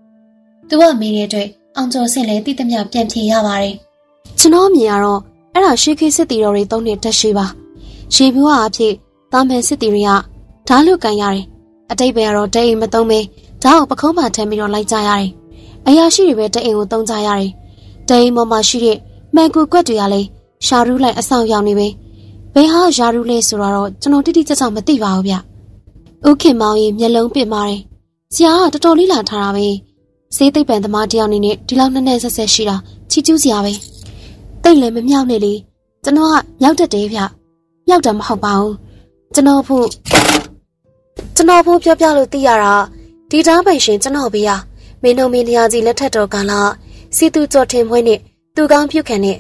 ။သူကမေးတဲ့အတွက်အောင်ကျော်စင်လည်းတိတမျှပြန်ဖြေရပါတယ်။ကျွန်တော်မြင်ရတော့အဲ့ဒါရှေးခေတ်စစ်တီတော်တွေသုံးတဲ့တက်ရှိပါ။ရှေးဘူးဟာအဖြစ်တာမန်စစ်တီတွေကဓာတ်လုကန်ရတယ်။အတိတ်ပဲကတော့တိတ်အိမ်မသုံးပဲ ဓာတ်ကိုပခုံးမှထမ်းပြီးတော့လိုက်ကြရတယ်။အရာရှိတွေပဲတိတ်အိမ်ကိုသုံးကြရတယ်။တိတ်အိမ်ပေါ်မှာရှိတဲ့မှန်ကူကွက်တွေကလည်းရှာရူးလိုက်အဆောင်ရောက်နေပဲ။ဘယ်ဟာရှာရူးလဲဆိုတော့ကျွန်တော်တိတိကျကျမသိပါဘူးဗျ။ဥခင်မောင်ကြီးမျက်လုံးပစ်မာတယ်။ဆရာကတော်တော်လေးလာထားတာပဲ။စေးသိပ်ပံသမားတယောက်အနေနဲ့ဒီလောက်နဲ့နဲ့ဆက်ဆက်ရှိတာချီကျူးစရာပဲ။တိတ်လည်းမမြောက်နဲ့လေ။ကျွန်တော်ကမြောက်တတ်တယ်ဗျ။မြောက်တာမဟုတ်ပါဘူး။ကျွန်တော်ဖို့ကျွန်တော်ဖို့ပြောပြလို့သိရတာ ဒီတားပိုင်ရှင်ကျွန်တော်ဘေးဟာမင်းတို့မင်းတရားကြီးလက်ထက်တော်ကလာစီသူကြော်ထင်မွေးနဲ့သူကောင်းပြုခံနဲ့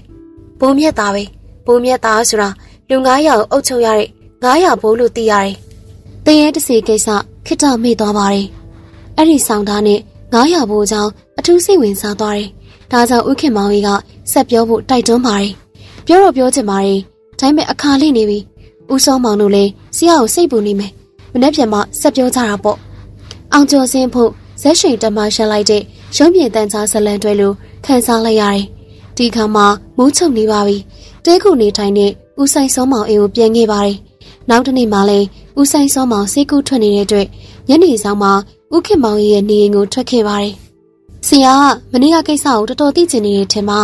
ဘိုးမြတ်သားပဲဘိုးမြတ်သားဆိုတာလူ900အုပ်ချုပ်ရတဲ့900ဘိုးလို့သိရတယ်။တရေတစီကိစ္စခိတမေ့သွားပါတယ်။အဲ့ဒီဆောင်သားနဲ့900ဘိုးကြောင့်အထူးစိတ်ဝင်စားသွားတယ်။ဒါကြောင့်ဥခင်မောင်ကြီးကဆက်ပြောဖို့တိုက်တွန်းပါတယ်။ပြောတော့ပြောချင်ပါတယ်။ဒါပေမဲ့အခါလေးနေပြီ။ဦးစောမောင်တို့လည်းဆရာကိုစိတ်ပူနေမယ်။မနေ့ပြန်မှဆက်ပြောကြတာပေါ့။ အောင်ကျော်စင်းဖို့ဇက်ရှိန်တမရှန်လိုက်တဲ့ရုံးမြေတန်ချာဇလန်တွဲလိုခန်းစားလိုက်ရတယ်။ဒီခါမှမိုးချုံနေပါပြီ။တဲခုနေထိုင်တဲ့ဦးဆိုင်စောမောင်အိမ်ကိုပြန်ခဲ့ပါတယ်။နောက်တနေ့မှလည်းဦးဆိုင်စောမောင်စိတ်ကူးထွက်နေတဲ့အတွက်ညနေဆောင်မှာဦးခင်မောင်ရဲ့နေအိမ်ကိုထွက်ခဲ့ပါတယ်။ဆရာကမနေ့ကကိစ္စကိုတော်တော်သိချင်နေတဲ့ထင်မှ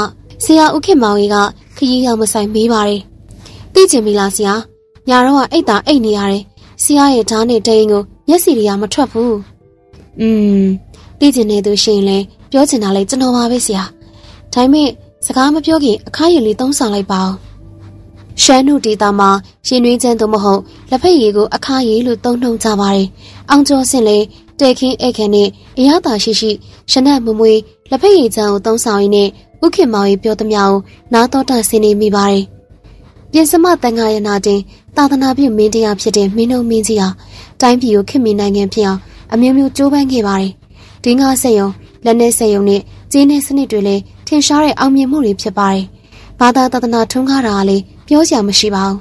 ဆရာဦးခင်မောင်ကြီးကခရီးရောက်မဆိုင်မေးပါတယ်။သိချင်ပြီလားဆရာ။ညာတော့ကအိတ်တာအိတ်နေရတယ်။ဆရာရဲ့ဓာတ်နဲ့တိန်ကိုမျက်စီတွေကမထွက်ဘူး อืมသိကျင်နေသူရှိရင်လည်းပြောချင်တာလေကျွန်တော်ပါပဲဆရာဒါပေမဲ့စကားမပြောခင်အခါရည်လေးသုံးဆောင်လိုက်ပါဦးရှမ်းနုဒေတာမှာရှင်တွင်းချမ်းသို့မဟုတ်လက်ဖက်ရည်ကိုအခါရည်လို့သုံးနှုံကြပါတယ်အောင်ကျော်စင်လေတဲခင်းအခန်းနဲ့အရသာရှိရှိရှနတ်မမွေးလက်ဖက်ရည်ချမ်းကိုသုံးဆောင်ရင်းနဲ့ဥခင်မောင်ကြီးပြောသမျှကိုနားတော်တာဆင်းနေမိပါတယ်ပြင်စမတန်ခါရနာတင်သာသနာပြုမင်းတရားဖြစ်တဲ့မင်းတို့မင်းကြီးဟာတိုင်းပြည်ကိုခင်မင်းနိုင်ငံဖြစ်အောင် အမျိုးမျိုးကြိုးပမ်းခဲ့ပါတယ်။ဒီငါဆက်ယုံလက်နဲ့ဆက်ယုံနဲ့ဂျင်းနဲ့စနစ်တွေလည်းထင်ရှားတဲ့အောင်မြင်မှုတွေဖြစ်ပါတယ်။ဘာသာတသနာထုံးကားတာကလည်းပြောစရာမရှိပါဘူး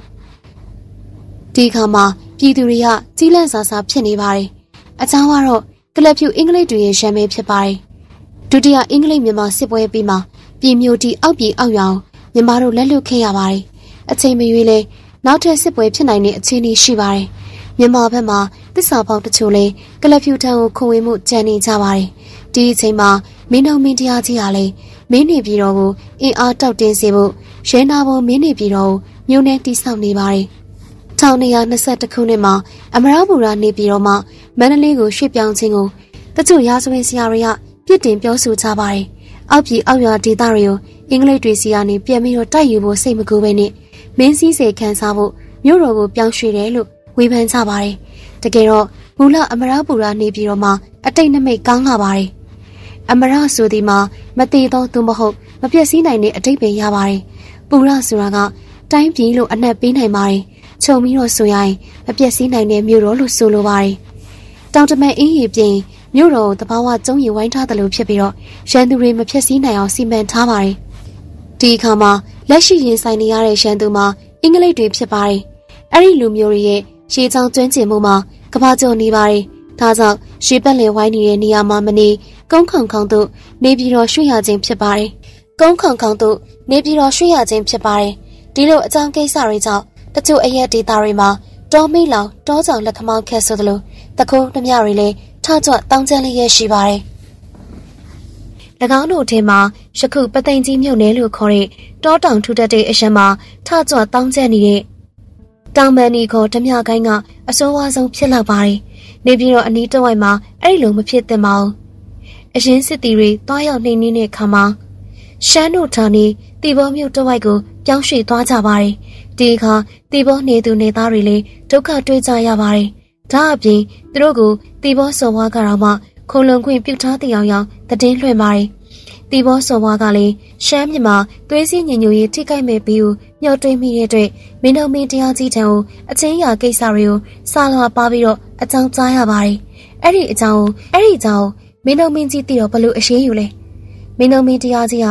။ဒီခါမှာပြည်သူတွေကကြီးလန့်စာစာဖြစ်နေပါတယ်။အချောင်းကတော့ကလပ်ဖြူအင်္ဂလိပ်တွေရဲ့ရှမ်းပဲဖြစ်ပါတယ်။ဒုတိယအင်္ဂလိပ်မြန်မာစစ်ပွဲပြီးမှပြည်မျိုးတီအောက်ပြည်အောက်ရောင်မြန်မာတို့လက်လွတ်ခဲ့ရပါတယ်။အချိန်မရွေးလဲနောက်ထပ်စစ်ပွဲဖြစ်နိုင်တဲ့အခြေအနေရှိပါတယ်။ မြန်မာဘက်မှာတစ္ဆာပေါက်တချို့လဲကလပ်ဖြူထံကိုခုံဝင်မှုကြံနေကြပါတယ်။ဒီအချိန်မှာမင်းတို့မင်းတရားကြီးဟာလဲမင်းနေပြည်တော်ကိုအင်အားတောက်တင်းစေဖို့ရဲနာဘုံမင်းနေပြည်တော်ကိုမြို့နယ်တိစောက်နေပါတယ်။1922ခုနှစ်မှာအမရပူရာနေပြည်တော်မှာမန္တလေးကိုရွှေ့ပြောင်းခြင်းကိုတချို့ရာဇဝင်ဆရာတွေကပြစ်တင်ပြောဆိုကြပါတယ်။အောက်ပြည်အောက်ရွာဒေသတွေကိုအင်္ဂလိပ်တွေစီကနေပြန်ပြီးတော့တိုက်ယူဖို့စိတ်မကူပဲနဲ့မင်းစည်းစေခံစားဖို့မြို့တော်ကိုပြောင်းရွှေ့တယ်လို့ ဝေဖန်ကြပါတယ်။တကယ်တော့မူလအမရပူရာနေပြည်တော်မှာအတိတ်နမိတ်ကောင်းလာပါတယ်။အမရဆိုဒီမှာမသေးသောသူမဟုတ်မပြည့်စည်နိုင်တဲ့အတိတ်ပဲရပါတယ်။ပူရဆိုတာကတိုင်းပြည်လို့အနက်ပေးနိုင်ပါတယ်။ခြုံပြီးတော့ဆိုရင်မပြည့်စည်နိုင်တဲ့မြို့တော်လို့ဆိုလိုပါတယ်။တောင်တမန်အင်းရီပြင်မြို့တော်ကိုတဘာဝကျုံးရီဝိုင်းထားတယ်လို့ဖြစ်ပြီးတော့ရန်သူတွေမဖြစ်စည်းနိုင်အောင်စီမံထားပါတယ်။ဒီအခါမှာလက်ရှိရင်ဆိုင်နေရတဲ့ရန်သူမှာအင်္ဂလိပ်တွေဖြစ်ပါတယ်။အဲ့ဒီလူမျိုးတွေရဲ့ ရှေးချောင်းကျွမ်းကျင်မှုမှာကဘာကျော်နေပါတယ်။ဒါကြောင့်ရှေးပတ်လည်ဝိုင်းနေတဲ့နေရာမှာမနေကုန်းခေါင်ခေါင်တို့နေပြည်တော်ရွှေ့ရခြင်းဖြစ်ပါတယ်။ကုန်းခေါင်ခေါင်တို့နေပြည်တော်ရွှေ့ရခြင်းဖြစ်ပါတယ်။ဒီလိုအကြောင်းကိစ္စတွေကြောင့်တချို့အရက်ဒေတာတွေမှာတောမိလောင်တောကြောင်လက်ခမောင်းခက်ဆိုသလိုတခိုးနှမြတွေလည်းထကြွတောင်းကျမ်းလေးရရှိပါတယ်။၎င်းတို့ထဲမှာယခုပသိမ်ကြီးမြို့နယ်လို့ခေါ်တဲ့တောတောင်ထူထပ်တဲ့အရံမှာထကြွတောင်းကျမ်းနေတဲ့ တောင်မန်နီခေါ်ဓမြကိုင်းကအစိုးဝါဆုံးဖြစ်လောက်ပါတယ်။နေပြီးတော့အနီးတစ်ဝိုက်မှာအဲ့ဒီလိုမဖြစ်သင့်ပါဘူး။အရင်စစ်တီတွေတွားရောက်နှိမ့်နေတဲ့ခါမှာရှမ်းတို့ဌာနေတီဘောမြို့တစ်ဝိုက်ကိုပြောင်းရွှေ့သွားကြပါတယ်။ဒီအခါတီဘောနေသူနေသားတွေလည်းဒုက္ခတွေ့ကြရပါတယ်။ဒါအပြင်သူတို့ကိုတီဘောစော်ဝါကတော့မှခုံလုံခွင့်ပြုထားတဲ့အောင်အောင်တည်င်းလွှင့်ပါတယ်။ တီဘောစော်ဝါကလည်းရှမ်းမြမှာသွေးစည်းညင်ညူရေးထိခိုက်မဲ့ပြီးမျှော်တွေးမိတဲ့အတွက်မင်းတို့မင်းတရားကြီးထံကိုအချင်းရာကိစ္စတွေကိုစာလွှာပါပြီးတော့အကြောင်းကြားရပါတယ်။အဲ့ဒီအကြောင်းအဲ့ဒီအကြောင်းမင်းတို့မင်းကြီးတည်တော့ဘလို့အရေးယူလဲ။မင်းတို့မင်းတရားကြီးက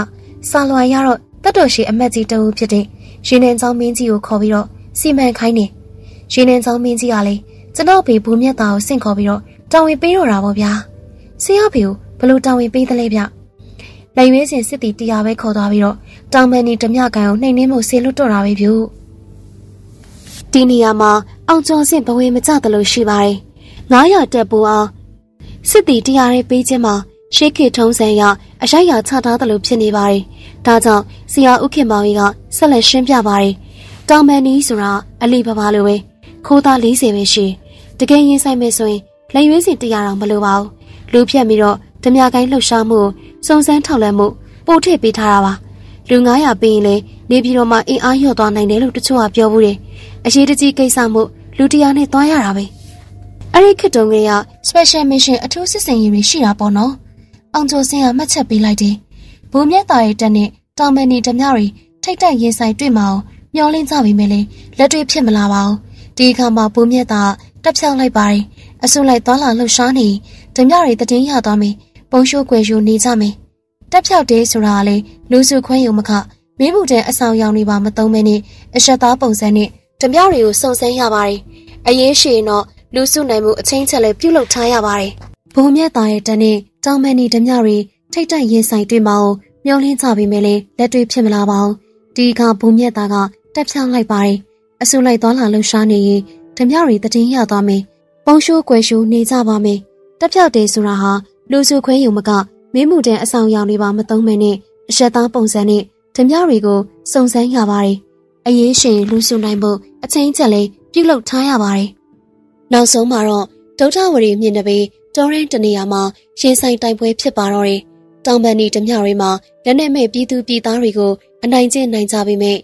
စာလွှာရတော့တတ်တော်ရှိအမတ်ကြီးတဦးဖြစ်တဲ့ရှင်နန်ချောင်းမင်းကြီးကိုခေါ်ပြီးတော့စီမံခိုင်းတယ်။ရှင်နန်ချောင်းမင်းကြီးကလည်းကျွန်တော်ဘေဘူမြတ်သားကိုဆင့်ခေါ်ပြီးတော့တာဝန်ပေးတော့တာပေါ့ဗျာ။ဆရာဖေကိုဘလို့တာဝန်ပေးသလဲဗျ။ နိုင်ဝင်းစင်စစ်တီတရားပဲခေါ်သွားပြီးတော့တောင်မန်နီဓမြကန်ကိုနှိမ်နှင်းမှုဆေလွတ်တော့တာပဲဗျ။ဒီနေရာမှာအောင်ကျော်စင်ဘဝေမကြတယ်လို့ရှိပါတယ်။900တက်ပူအောင်စစ်တီတရားရေးပေးခြင်းမှာရှေးခေထုံးစံရအရိုက်ရာချထားတယ်လို့ဖြစ်နေပါတယ်။ဒါကြောင့်ဆရာဥခင်မောင်ကြီးကဆက်လက်ရှင်းပြပါတယ်။တောင်မန်နီဆိုတာအလီဘဘာလိုပဲခိုးသား40ပဲရှိတကယ်ရင်ဆိုင်မယ်ဆိုရင်လက်ရွေးစင်တရားတော့မလိုပါဘူး။လူဖြတ်ပြီးတော့ဓမြကိုင်းလှုပ်ရှားမှု စုံစမ်းထောက်လှမ်းမှုပို့ထည့်ပေးထားတာပါ။လူ900ပြီးရင်လေနေပြည်တော်မှာအင်အားလျော့သွားနိုင်တယ်လို့တချို့ကပြောဘူးတယ်။အရေးတကြီးကိစ္စမှုလူတရားနဲ့သွားရတာပဲ။အဲ့ဒီခေတ်တုန်းက special mission အထူးစစ်စင်ရေးတွေရှိတာပေါ့နော်။အောင်ကျော်စင်ကမှတ်ချက်ပေးလိုက်တယ်။ဘူမြတ်သားရဲ့တက်နဲ့တောင်မန်နီဓမြတွေထိတ်တိုက်ရင်ဆိုင်တွေ့မအောင်မျောလင်းကြပြီမယ်လေလက်တွေ့ဖြစ်မလာပါဘူး။ဒီအခါမှာဘူမြတ်သားတက်ဖြောင်းလိုက်ပါတယ်။အဆုလိုက်သွားလာလှုပ်ရှားနေဓမြတွေတည်င်းရသွားမယ်။ ပုံရှိုးကွယ်ယူနေကြမယ်။တက်ဖြောက်တေးဆိုတာကလေလူစုခွဲယုံမခမင်းဘူးတဲ့အဆောင်ရောင်တွေပါမသုံးမနဲ့အဆက်သားပုံစံနဲ့ဓမြတွေကိုစုံစမ်းရပါတယ်။အရင်ရှိရင်တော့လူစုနိုင်မှုအချင်းချက်လည်းပြုလုပ်ထားရပါတယ်။ဘုံမြတ်သားရဲ့တန်းနဲ့တောင်မန်နီဓမြတွေထိတ်တိုက်ရင်ဆိုင်တွေ့မအောင်မျောလင်းကြပြီမယ်လေလက်တွေ့ဖြစ်မလာပါဘူး။ဒီအခါဘုံမြတ်သားကတက်ဖြောင်းလိုက်ပါတယ်။အဆုလိုက်သွားလာလှုပ်ရှားနေရင်ဓမြတွေတည်င်းရသွားမယ်။ပုံရှိုးကွယ်ရှိုးနေကြပါမယ်။တက်ဖြောက်တယ်ဆိုတာဟာ လူစုခွဲယုံမကမင်းမှုတဲ့အဆောင်ရောင်တွေပါမသုံးမနဲ့အဆက်သားပုံစံနဲ့ဓမြတွေကိုစုံစမ်းရပါတယ်။အရေးရှင်လူစုနိုင်ဖို့အချင်းချက်လေးပြုလုပ်ထားရပါတယ်။နောက်ဆုံးမှာတော့ဒုဋ္ဌဝရီမြင့်တပေကျော်ရင်းတနေရာမှာရင်ဆိုင်တိုက်ပွဲဖြစ်ပါတော့တယ်။တောင်ပန်နီဓမြတွေမှာလက်နဲ့မဲ့ပြည်သူပြည်သားတွေကိုအနိုင်ကျင့်နိုင်ကြပေမဲ့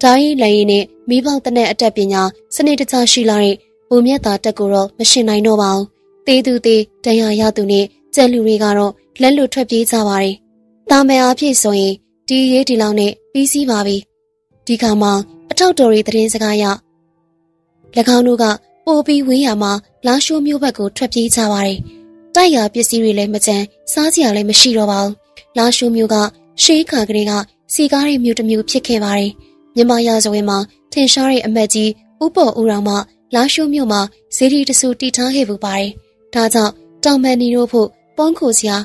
ဓာရီလည်းရင်နဲ့မိဘတနက်အတက်ပညာစနစ်တကျရှိလာတဲ့ဘူမြတ်သားတက်ကိုတော့မရှင်နိုင်တော့ပါဘူး။ တေးသူတေးတရားရသူနဲ့ကျက်လူတွေကတော့လက်လွတ်ထွက်ပြေးကြပါတယ်။တာမယ်အားဖြင့်ဆိုရင်ဒီရေးဒီလောက်နဲ့ပြီးစီးပါပြီ။ဒီခါမှာအထောက်တော်ရီသတင်းစကားရ၎င်းတို့ကပိုပြီးဝေးရမှာလာရှိုးမျိုးဘက်ကိုထွက်ပြေးကြပါတယ်။တိုက်ရပစ္စည်းတွေလည်းမကျန်စားစရာလည်းမရှိတော့ပါဘူး။လာရှိုးမျိုးကရှေးခါကလေးကစီကားရဲ့မျိုးတစ်မျိုးဖြစ်ခဲ့ပါတယ်။မြန်မာရာဇဝင်မှာထင်ရှားတဲ့အမတ်ကြီးဥပေါ်ဦးတော်မှလာရှိုးမျိုးမှာဇေဒီတဆူတီထားခဲ့ပူပါတယ်။ ဒါကြောင့်တောင်မန်နီတို့ဖို့ပုံးခိုစရာ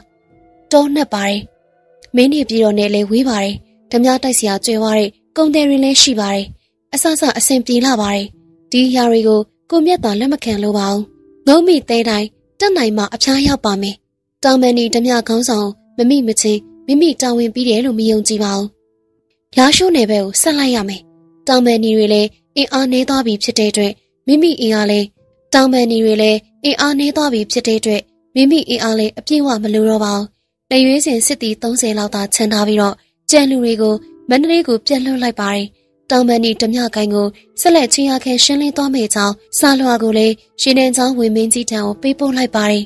တောနှက်ပါတယ်။မင်းနေပြည်တော်နဲ့လည်းဝေးပါတယ်။ဓမြတိုက်စရာကျွဲဝါတဲ့ကုံတယ်ရင်လည်းရှိပါတယ်။အဆဆအဆင်ပြေလာပါတယ်။ဒီຢာတွေကိုကိုမြတ်သာလက်မခံလို့ပါဘူး။ငုံမိသေးတိုင်းတက်နိုင်မှအဖျားရောက်ပါမယ်။တောင်မန်နီဓမြခေါင်းဆောင်မမိမချင်းမိမိတာဝန်ပြီးတယ်လို့မယုံကြည်ပါဘူး။လာရှိုးနယ်ဘက်ကိုဆက်လိုက်ရမယ်။တောင်မန်နီတွေလည်းအင်အားနည်းသွားပြီဖြစ်တဲ့အတွက်မိမိအင်အားလည်း တောင်မန်နီတွေလည်းအင်အားနည်းသွားပြီဖြစ်တဲ့အတွက်မိမိအင်အားလည်းအပြည့်အဝမလိုတော့ပါဘူး။တရွေးစင်စစ်တီ30လောက်သာချန်ထားပြီးတော့ကြံလူတွေကိုမန္တလေးကိုပြက်လွှတ်လိုက်ပါတယ်။တောင်မန်နီဓမြကိုင်းကိုဆက်လက်ချင်းရခဲရှင်းလင်းသွားမယ့်ကြောင်းစာလွှာကိုလည်းရှင်နေချောင်းဝင်မင်းကြီးထံကိုပေးပို့လိုက်ပါတယ်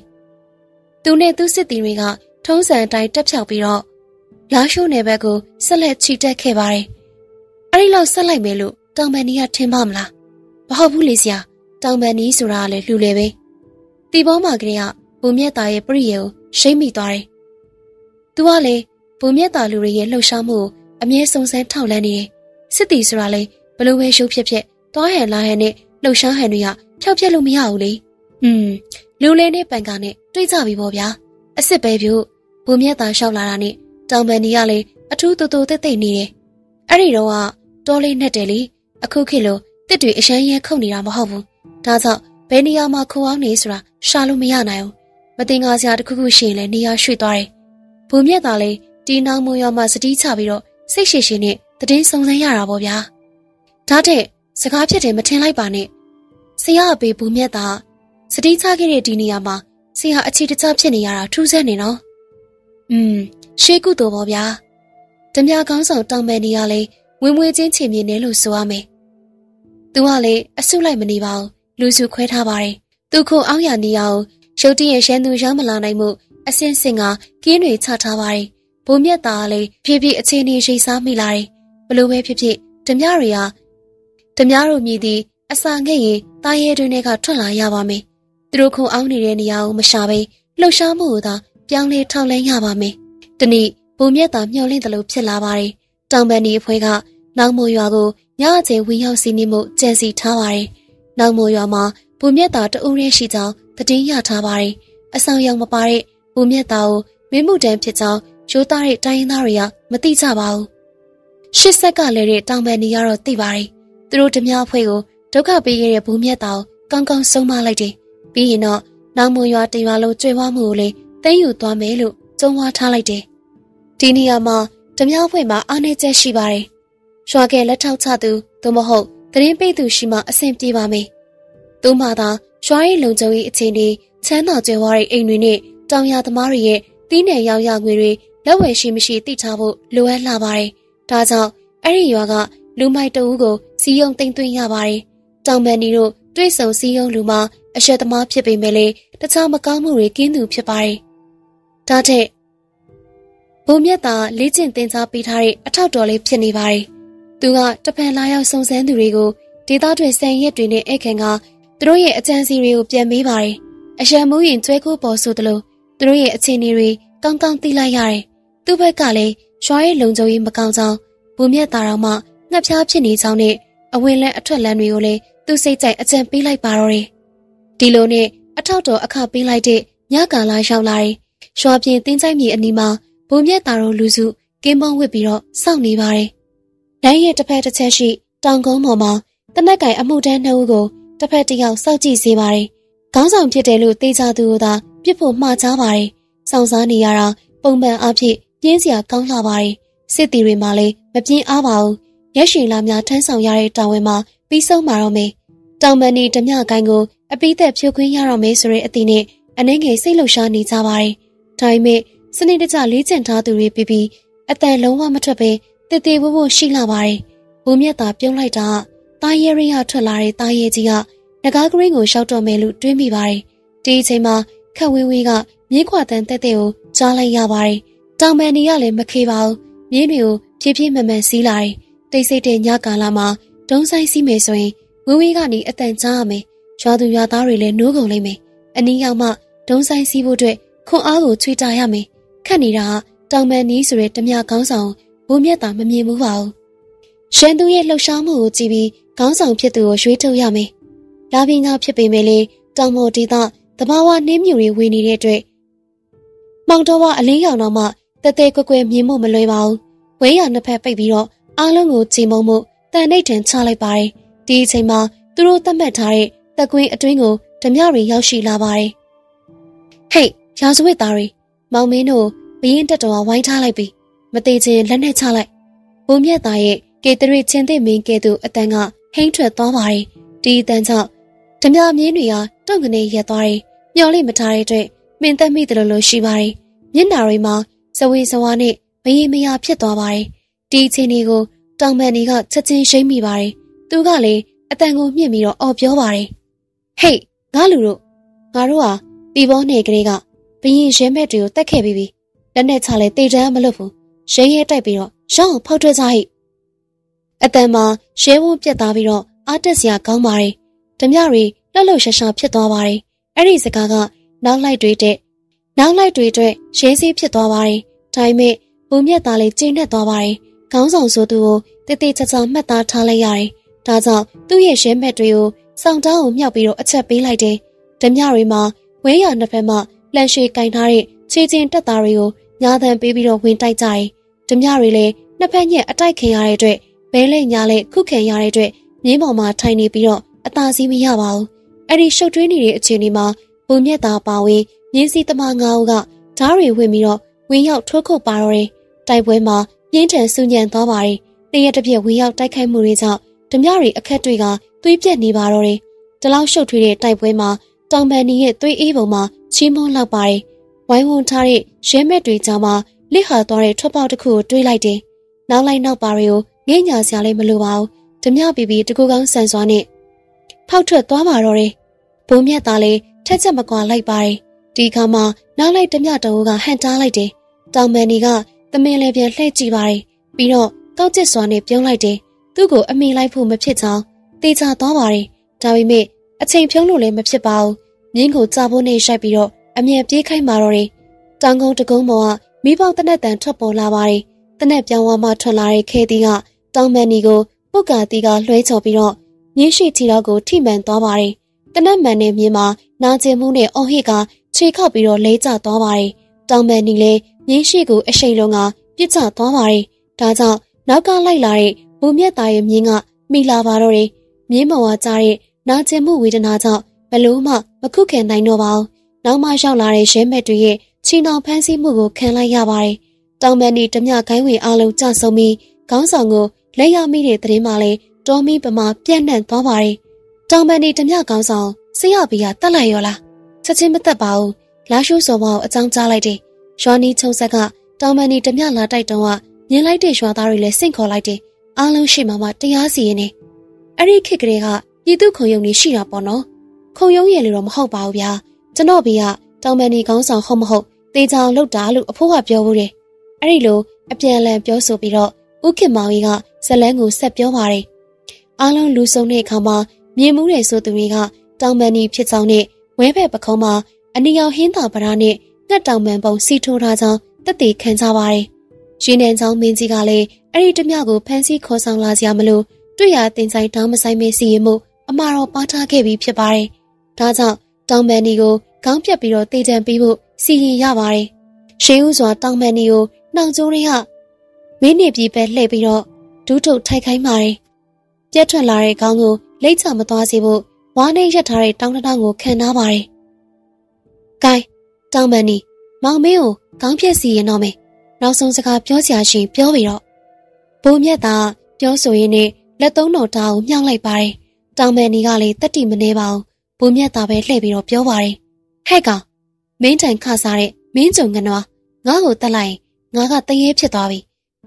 ။သူနဲ့သူစစ်တီတွေကထုံးစံအတိုင်းတက်ဖြောက်ပြီးတော့လာရှိုးနယ်ဘက်ကိုဆက်လက်ချီတက်ခဲ့ပါတယ်။အဲဒီလောက်ဆက်လိုက်မယ်လို့တောင်မန်နီကထင်ပါမလား။မဟုတ်ဘူးလေဆရာ။ တောင်မန်နီဆိုတာကလည်းလှူလေပဲ။တီဘောမှာကလေးကဘူမြက်သားရဲ့ပြည့်ရေကိုရှိမ့်မိသွားတယ်။သူကလေဘူမြက်သားလူတွေရဲ့လှုပ်ရှားမှုကိုအမြဲစုံစမ်းထောက်လန်းနေတယ်။စစ်တီဆိုတာလေဘလို့ပဲရှုပ်ဖြစ်ဖြစ်သွားဟန်လာဟန်နဲ့လှုပ်ရှားဟန်တွေကဖျောက်ပြက်လို့မရဘူးလေ။อืมလူလေးနဲ့ပန်ကာနဲ့တွေ့ကြပြီပေါ့ဗျာ။အစ်စ်ပဲပြုတ်ဘူမြက်သားလျှောက်လာတာနဲ့တောင်ပန်နီကလေအထူးတူတူတက်တက်နေတယ်။အဲ့ဒီတော့ကတောလေးနဲ့တယ်လေအခုခေတ်လို့တစ်တွေအရန်ရဲခုန်နေတာမဟုတ်ဘူး။ ဒါကြောင့်ဘယ်နေရာမှာခိုးအောင်နေဆိုတာရှာလို့မရနိုင်ဘူး။မတင်ကားစရာတစ်ခုခုရှိရင်လည်းနေရာရွှေ့သွားတယ်။ဘူမြက်သားလေဒီနောင်မွေရွာမှာစတီးချပြီးတော့စိတ်ရှိရှိနဲ့တည်င်းစုံစမ်းရတာပေါ့ဗျာ။ဒါတဲ့စကားဖြစ်တယ်မထင်လိုက်ပါနဲ့။ဆရာအပေဘူမြက်သားစတီးချခဲ့တဲ့ဒီနေရာမှာဆရာအခြေတကျဖြစ်နေရတာထူးဆန်းနေနော်။อืมရှေးကုသိုလ်ပေါ့ဗျာ။ဓမြကောင်းဆောင်တောင်ပန်နေရလေဝင်မွေချင်းချင်မြင်နေလို့ဆိုရမယ်။သူကလေအဆုလိုက်မနေပါဘူး။ လူစုခွဲထားပါတယ်။သူခုအောင်းရနေရအောင်ရုတ်တရက်ရှမ်းသူရောက်မလာနိုင်မှုအစင်းစင်ကကင်းတွေချထားပါတယ်။ဘုံမြက်သားလည်းဖြည်းဖြည်းအခြေအနေရှိစားမိလာတယ်။ဘလို့ပဲဖြစ်ဖြစ်ဓမြတွေဟာဓမြတို့မြည်သည်အစာငဲ့ရင်တာရဲတွင်တွေကထွက်လာရပါမယ်။သူတို့ခုအောင်းနေတဲ့နေရာကိုမရှာဘဲလှုပ်ရှားမှုကိုသာပြောင်းလဲထောက်လဲရပါမယ်။တနေ့ဘုံမြက်သားမျောလင့်တယ်လို့ဖြစ်လာပါတယ်။တောင်ပန်ဒီအဖွဲကနောက်မိုးရွာကိုညအချိန်ဝင်ရောက်စီးနေမှုကြံစီထားပါတယ်။ နောက်မိုးရွာမှာဘုံမြက်သားတအုပ်ရဲရှိကြောင်းတည်င်းရထားပါတယ်။အဆောင်ရောက်မပါတဲ့ဘုံမြက်သားကိုမင်းမှုတန်းဖြစ်ကြောင်းရိုးသားတဲ့တိုင်းရင်းသားတွေကမသိကြပါဘူး။ရှစ်ဆက်ကလည်းတဲ့တောင်ပန်ဒီကတော့သိပါတယ်။သူတို့ဓမြအဖွဲ့ကိုဒုက္ခပေးခဲ့တဲ့ဘုံမြက်သားကိုကောင်းကောင်းဆုံးမလိုက်တယ်။ပြီးရင်တော့နောက်မိုးရွာတရွာလုံးကျွေဝါမှုကိုလေသိမ်းယူသွားမယ်လို့ကြုံဝါထားလိုက်တယ်။ဒီနေရာမှာဓမြအဖွဲ့မှာအားနည်းချက်ရှိပါတယ်။ရွာကလက်ထောက်ချသူသို့မဟုတ် သတင်းပေးသူရှိမှအဆင်ပြေပါမယ်။သူမှသာရွာရဲ့လုံခြုံရေးအခြေအနေချမ်းသာကြွယ်ဝတဲ့အိမ်တွေနဲ့တောင်ရသမားတွေရဲ့တီးနယ်ရောက်ရငွေတွေလက်ဝယ်ရှိမရှိသိထားဖို့လိုအပ်လာပါတယ်။ဒါကြောင့်အဲ့ဒီရွာကလူမိုက်တဦးကိုစီယုံသိမ့်သွင်းရပါတယ်။တောင်မန်နီတို့တွေ့ဆုံစီယုံလူမှာအရှက်သမားဖြစ်ပေမဲ့လေတခြားမကောင်းမှုတွေကင်းသူဖြစ်ပါတယ်။ဒါတဲ့ဘုံမြတ်သာလေ့ကျင့်သင်ကြားပေးထားတဲ့အထောက်တော်လေးဖြစ်နေပါတယ်။ သူကတပံလာရောက်စုံစမ်းသူတွေကိုဒေသတွေဆန်ရက်တွေနဲ့ဧကန်ကသူတို့ရဲ့အကြံစီတွေကိုပြန်ပေးပါတယ်။အရှံမူးရင်ကျွဲခိုးပေါ်ဆိုသလိုသူတို့ရဲ့အခြေအနေတွေကောင်းကောင်းသိလိုက်ရတယ်။သူ့ဘက်ကလည်းရွာရဲ့လုံခြုံရေးမကောင်းကြောင်းဘုံမြတ်သားတော်မှငှက်ဖျားဖြစ်နေကြောင်းနဲ့အဝင်လန်းအထွက်လန်းတွေကိုလည်းသူစိတ်ကြိုက်အကြံပေးလိုက်ပါတော့တယ်။ဒီလိုနဲ့အထောက်တော်အခပေးလိုက်တဲ့ညကာလာရောက်လာတယ်။ရွာပြင်တင်းချိုက်မြေအနီးမှာဘုံမြတ်သားတော်လူစုကင်းမုံဝစ်ပြီးတော့စောင့်နေပါတယ်။ လမ်းရဲ့တစ်ဖက်တစ်ချက်ရှိတောင်ကုန်းပေါ်မှာတနက်ကင်အမှုတန်းနှုတ်ကိုတစ်ဖက်တစ်ယောက်စောင့်ကြည့်စေပါတယ်။ခေါင်းဆောင်ဖြစ်တယ်လို့သိကြသူကသာပြစ်ဖို့မှားကြပါတယ်။စောင့်စားနေရတာပုံမှန်အဖြစ်ပြင်းစရာကောင်းလာပါတယ်။စစ်တီတွေမှလည်းမပြင်းအားပါဘူး။ရက်ရှည်လာများထမ်းဆောင်ရတဲ့တာဝန်မှာပြီးဆုံးမှာတော့မယ်။တောင်မန်နီဓမြကိုင်းကိုအပိသက်ဖြိုခွင်းရတော့မယ်ဆိုတဲ့အသည့်နဲ့အနေငယ်စိတ်လှုပ်ရှားနေကြပါတယ်။ဒါပေမဲ့စနစ်တကျလေ့ကျင့်ထားသူတွေပြီးပြီးအတန်လုံးဝမထွက်ပဲ တည်တည်ဝဝရှိလာပါတယ်။ဘူးမြတ်သာပြုံးလိုက်တာတာရဲရရထွက်လာတဲ့တာရဲကြီးကငကားကရင်းကိုရှောက်တော့မယ်လို့တွေးမိပါတယ်။ဒီအချိန်မှာခက်ဝေးဝေးကမြင်းခွာတန်တက်တဲ့ကိုကြားလိုက်ရပါတယ်။တောင်မန်နီကလည်းမခေပါဘူး။မြင်းတွေကိုဖြည်းဖြည်းမှန်မှန်စီးလာတယ်။တိတ်ဆိတ်တဲ့ညကာလမှာဒုံဆိုင်စီးမယ်ဆိုရင်ဝေးဝေးကနေအတန်ကြားရမယ်။ရွာသူရွာသားတွေလည်းနိုးကုန်လိမ့်မယ်။အနီးရောက်မှဒုံဆိုင်စီးဖို့အတွက်ခွန်အားကိုချွေတာရမယ်။ခက်နေတာကတောင်မန်နီဆိုတဲ့တမကောင်းဆောင် ဘိုးမြတ်တာမမြင်ဘူးပါဘူး။ရှန်သူရဲ့လှုပ်ရှားမှုကိုကြည့်ပြီးခေါင်းဆောင်ဖြစ်သူကိုရွေးထုတ်ရမယ်။လာပင်ကဖြစ်ပေမဲ့လေတောင်မော်ဒေသတဘာဝနှင်းမြူတွေဝင်နေတဲ့အတွက်မောင်တော်ကအလင်းရောင်တော့မှတသေးကွယ်ကွယ်မြင်မှုမလွယ်ပါဘူး။ဝဲရနှစ်ဖက်ပိတ်ပြီးတော့အားလုံးကိုချိန်မုံမှုတန်နှိတ်ထန်ချလိုက်ပါတယ်။ဒီအချိန်မှာသူတို့သတ်မှတ်ထားတဲ့တက်ကွင်းအတွင်းကိုဓမြတွေရောက်ရှိလာပါတယ်။ဟေ့ရာဇဝတ်သားတွေမောင်မင်းတို့ဘရင်တက်တော်ဝိုင်းထားလိုက်ပြီ။ မသေးချင်းလက်နဲ့ချလိုက်။ဘုံမြတ်သားရဲ့ကေတရီချင်းသိမင်းကဲ့သို့အတန်ကဟိမ့်ထွက်သွားပါတယ်။ဒီအတန်ကြောင့်ဓမြမြင်းတွေကတုံကနေရက်သွားတယ်။မျော်လိမထားတဲ့အတွက်မင်းသက်မိတယ်လို့လို့ရှိပါတယ်။မျက်နာတွေမှာဇဝေဇဝါနဲ့မရေမရာဖြစ်သွားပါတယ်။ဒီအချိန်လေးကိုတောင်မန်ဒီကချက်ချင်းရှိမ့်မိပါတယ်။သူကလည်းအတန်ကိုမြင့်ပြီးတော့အော်ပြောပါတယ်။ဟေးငါလူတို့ငါတို့ဟာပြီဘောနေကလေးကဘရင်ရဲမဲ့တွေကိုတက်ခဲ့ပြီးပြီ။လက်နဲ့ချလဲတေတန်းမလွတ်ဘူး။ ရဲရဲတိုက်ပြီးတော့ရောင်းဖောက်ထွက်ကြဟိ။အတန်မှာရဲဝုန်းပြက်သားပြီးတော့အားတက်စရာကောင်းပါတယ်။ဓမြတွေလှလှရှာရှာဖြစ်သွားပါတယ်။အဲ့ဒီစကားကနောက်လိုက်တွေတဲ့နောက်လိုက်တွေအတွက်ရဲစည်းဖြစ်သွားပါတယ်။ဒါပေမဲ့ဘုံမြက်သားလေးကျိန်းနဲ့သွားပါတယ်။ခေါင်းဆောင်ဆိုသူကိုတိတိကျကျမှတ်သားထားလိုက်ရတယ်။ဒါကြောင့်သူ့ရဲ့ရဲမက်တွေကိုစောင့်တောင်းကိုမြောက်ပြီးတော့အချက်ပေးလိုက်တယ်။ဓမြတွေမှာဝဲရနှစ်ဖက်မှလန်ရွှေကင်ထားတဲ့ခြေချင်းတက်သားတွေကို ညာသံပေးပြီးတော့ဝင်တိုက်ကြတယ်။ဓမြတွေလည်းနှစ်ဖက်ညက်အတိုက်ခင်ရတဲ့အတွက်ဘဲလဲညာလဲခုခံရတဲ့အတွက်မြင်းပေါ်မှာထိုင်နေပြီးတော့အသာစီးမရပါဘူး။အဲ့ဒီရှုပ်ထွေးနေတဲ့အခြေအနေမှာဘုံမြက်သားပါဝင်မြင်းစီသမားငါးဦးကဓားတွေဝင်ပြီးတော့ဝင်းရောက်ထိုးခုတ်ပါတော့တယ်။တိုက်ပွဲမှာပြင်းထန်ဆူညံသွားပါတယ်။တရက်တစ်ပြက်ဝင်းရောက်တိုက်ခိုက်မှုတွေကြောင့်ဓမြတွေအခက်တွေကသွေးပြက်နေပါတော့တယ်။တလောက်ရှုပ်ထွေးတဲ့တိုက်ပွဲမှာတောင်ပန်နီရဲ့သွေးအေးပုံမှာချီးမွမ်းလောက်ပါတယ်။ ဝိုင်းဝန်းထားတဲ့ရဲမက်တွေကြားမှာလစ်ဟာသွားတဲ့ထွက်ပေါက်တစ်ခုကိုတွေးလိုက်တယ်။နောက်လိုက်နောက်ပါတွေကိုငဲ့ညာစရာလည်းမလိုပါဘူး။ဓမြပီပီတကူကောင်းဆန်စွာနဲ့ဖောက်ထွက်သွားပါတော့တယ်။ဘုံမြတ်သားလည်းထက်ချက်မကွာလိုက်ပါတယ်။ဒီခါမှာနောက်လိုက်ဓမြတော်ကဟန်တားလိုက်တယ်။တောင်မန်နီကသမင်လည်းပြန်လှည့်ကြည့်ပါတယ်။ပြီးတော့ကောက်ကျစ်စွာနဲ့ပြုံးလိုက်တယ်။သူ့ကိုအမိလိုက်ဖို့မဖြစ်ချောင်းတေချာသွားပါတယ်။ဒါပေမဲ့အချိန်ဖြုံးလို့လည်းမဖြစ်ပါဘူး။မြင်းကိုကြာဖို့နေရှိုက်ပြီးတော့ အမြဲပြေးခိုင်းမာတော့တယ်။တောင်ကုန်းတကုန်းပေါ်ကမိပေါက်တနက်တန်ထွက်ပေါ်လာပါတယ်။တနက်ပြောင်းဝမှထွက်လာတဲ့ခဲတီကတောင်မန်နီကိုပုတ်ကာတီကလွှဲချော်ပြီးတော့မြင်းရှိချီတော့ကိုထိမှန်သွားပါတယ်။တနက်မှန်နဲ့မြင်းမှာနာကျင်မှုနဲ့အော်ဟစ်ကခြေခောက်ပြီးတော့လဲကျသွားပါတယ်။တောင်မန်နီလည်းမြင်းရှိကိုအရှိန်လုံးကပြစ်ချသွားပါတယ်။ဒါကြောင့်နောက်ကလိုက်လာတဲ့ဘူမြက်သားရဲ့မြင်းကမိလာပါတော့တယ်။မြင်းမော်ဝါကြားတဲ့နာကျင်မှုဝေဒနာကြောင့်ဘလို့မှမခုခံနိုင်တော့ပါဘူး။ နောက်မှရောက်လာတဲ့ရဲမက်တွေရဲ့ချီနှောင်ဖမ်းဆီးမှုကိုခံလိုက်ရပါတယ်။တောင်မန်နီဓမြခိုင်းဝင်အားလုံးကြဆုံပြီးခေါင်းဆောင်ကိုလက်ရမိတဲ့သတင်းမှလည်းတောမီပမာပြန့်နှံ့သွားပါတယ်။တောင်မန်နီဓမြကောင်းဆောင်ဆေးရပီကတက်လိုက်ရောလား။ချက်ချင်းမသက်ပါဘူး။လာရှိုးစော်မကိုအကြောင်းကြားလိုက်တယ်။ရွာနီချုံဆက်ကတောင်မန်နီဓမြလာတိုက်တုံးကမြင်လိုက်တဲ့ရွာသားတွေလည်းစိတ်ခေါ်လိုက်တယ်။အားလုံးရှိမှမှတရားစီရင်နေ။အဲ့ဒီခေတ်ကလေးကပြည်သူခုံရုံနေရှိတာပေါ့နော်။ခုံရုံရဲ့လို့တော့မဟုတ်ပါဘူးဗျာ။ ကျွန်တော်ဘီကတောင်မန်နီကောင်းဆောင်ဟုတ်မဟုတ်တေချောင်လောက်တာလို့အဖိုးကပြောဘူးတယ်။အဲ့ဒီလိုအပြန်အလှန်ပြောဆိုပြီးတော့ဦးခင်မောင်ကြီးကဇလန်းကိုဆက်ပြောပါတယ်။အားလုံးလူဆုံတဲ့အခါမှာမြင်မှုတဲ့ဆိုသူတွေကတောင်မန်နီဖြစ်ကြောင်းနဲ့ဝဲဘက်ပခုံးမှာအနီရောင်ဟင်းသာပရာနဲ့ငှက်တောင်မန်ပုံစီထိုးထားကြောင်းတက်တည်ခံကြပါတယ်။ရင်းနှံချောင်းမင်းကြီးကလည်းအဲ့ဒီတမျှကိုဖမ်းဆီးခေါ်ဆောင်လာစရာမလိုတွေ့ရတင်ဆိုင်တောင်းမဆိုင်မေးစီရင်မှုအမှားတော်ပါထားခဲ့ပြီးဖြစ်ပါတယ်။ဒါကြောင့် တောင်မန်နီကိုခေါင်းပြတ်ပြီးတော့တေချံပြီးဖို့စီရင်ရပါတယ်။ရှေးဦးစွာတောင်မန်နီကိုနှောင်ကျိုးတွေကမင်းနေပြီးပဲလှည့်ပြီးတော့ဒူးထုတ်ထိုက်ခိုင်းပါတယ်။ပြက်ထွက်လာတဲ့ခေါင်းကိုလိတ်ချမသွားစေဖို့ဝါးနဲ့ရက်ထားတဲ့တောင်းတတောင်းကိုခံထားပါတယ်။ကဲတောင်မန်နီမောင်မင်းကိုခေါင်းပြက်စီရင်တော့မယ်။နောက်ဆုံးစကားပြောစရာရှိပြောပြီးတော့ဘုံမြတ်သားပြောဆိုရင်းနဲ့လက်သုံးတော်တာကိုမြှောက်လိုက်ပါတယ်။တောင်မန်နီကလည်းတက်တိမနေပါဘူး။ ဘုံမြတ်သားပဲလှည့်ပြီးတော့ပြောပါတယ်။ဟဲ့ကောင်မင်းတိုင်ခစားတဲ့မင်းကြုံငနွားငါ့ကိုတက်လိုက်ရင်ငါကတရေဖြစ်သွားပြီ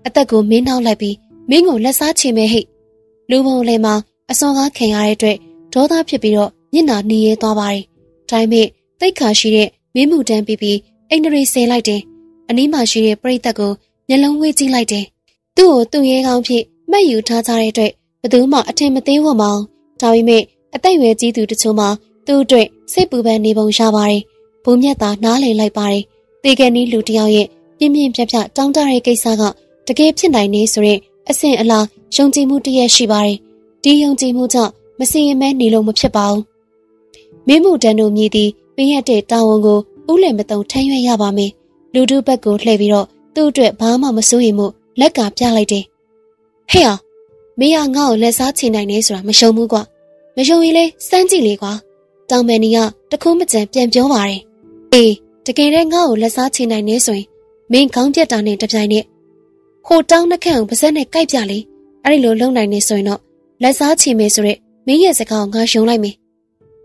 အသက်ကိုမင်းနှောက်လိုက်ပြီးမင်းကိုလက်စားချေမဲ့ဟိတ်လူပုံလေမှာအစောကားခင်ရတဲ့အတွက်ဒေါသဖြစ်ပြီးတော့ညစ်နာနှီးရဲသွားပါတယ်ဒါပေမဲ့တိတ်ခါရှိတဲ့မင်းမှုတန်းပြီးပြီးအိန္ဒြေဆဲလိုက်တယ်အနီးမှာရှိတဲ့ပြိသက်ကိုမျက်လုံးဝေးကြည့်လိုက်တယ်သူ့ကိုသူ့ရဲကောင်းဖြစ်မှတ်ယူထားကြတဲ့အတွက်ဘယ်သူမှအထင်မသေးဝမောင်ဒါပေမဲ့အသက်အရွယ်ကြီးသူတချို့မှ သူ့အတွက်စိတ်ပူပန်နေပုံရပါတယ်ဘုံမြတ်သာနားလည်လိုက်ပါတယ်တေကန်နီးလူတယောက်ရဲ့ပြင်းပြင်းပြပြတောင်းတတဲ့ကိစ္စကတကယ်ဖြစ်နိုင်နေဆိုတဲ့အဆင့်အလားယုံကြည်မှုတရက်ရှိပါတယ်ဒီယုံကြည်မှုကြောင့်မစင်ရင်မဲနေလို့မဖြစ်ပါဘူးမင်းမှုတန်းတို့မြည်သည်ပင်ရတဲ့တာဝန်ကိုဥလင်မတုံထမ်းရွက်ရပါမယ်လူတို့ဘက်ကိုလှည့်ပြီးတော့သူ့အတွက်ဘာမှမစိုးရိမ်မှုလက်ကပြလိုက်တယ်ဟဲ့အောင်မင်းကငါ့ကိုလက်စားချင်နိုင်နေဆိုတာမရှုံဘူးကွာမရှုံရင်လေစမ်းကြည့်လေကွာ တောင်မန်နီကတခုမကြံပြန်ပြောပါတယ်အေးတကယ်တည်းငါ့ကိုလက်စားချင်နိုင်နေဆိုရင်မင်းခေါင်းပြတ်တာနဲ့တပြိုင်နက်ဟိုတောင်းနှက်ခန့်ကိုပါဇက်နဲ့ကြိုက်ပြလေအဲ့ဒီလိုလုံနိုင်နေဆိုရင်တော့လက်စားချင်မယ်ဆိုရက်မင်းရဲ့စကားကိုငါရှုံလိုက်မယ်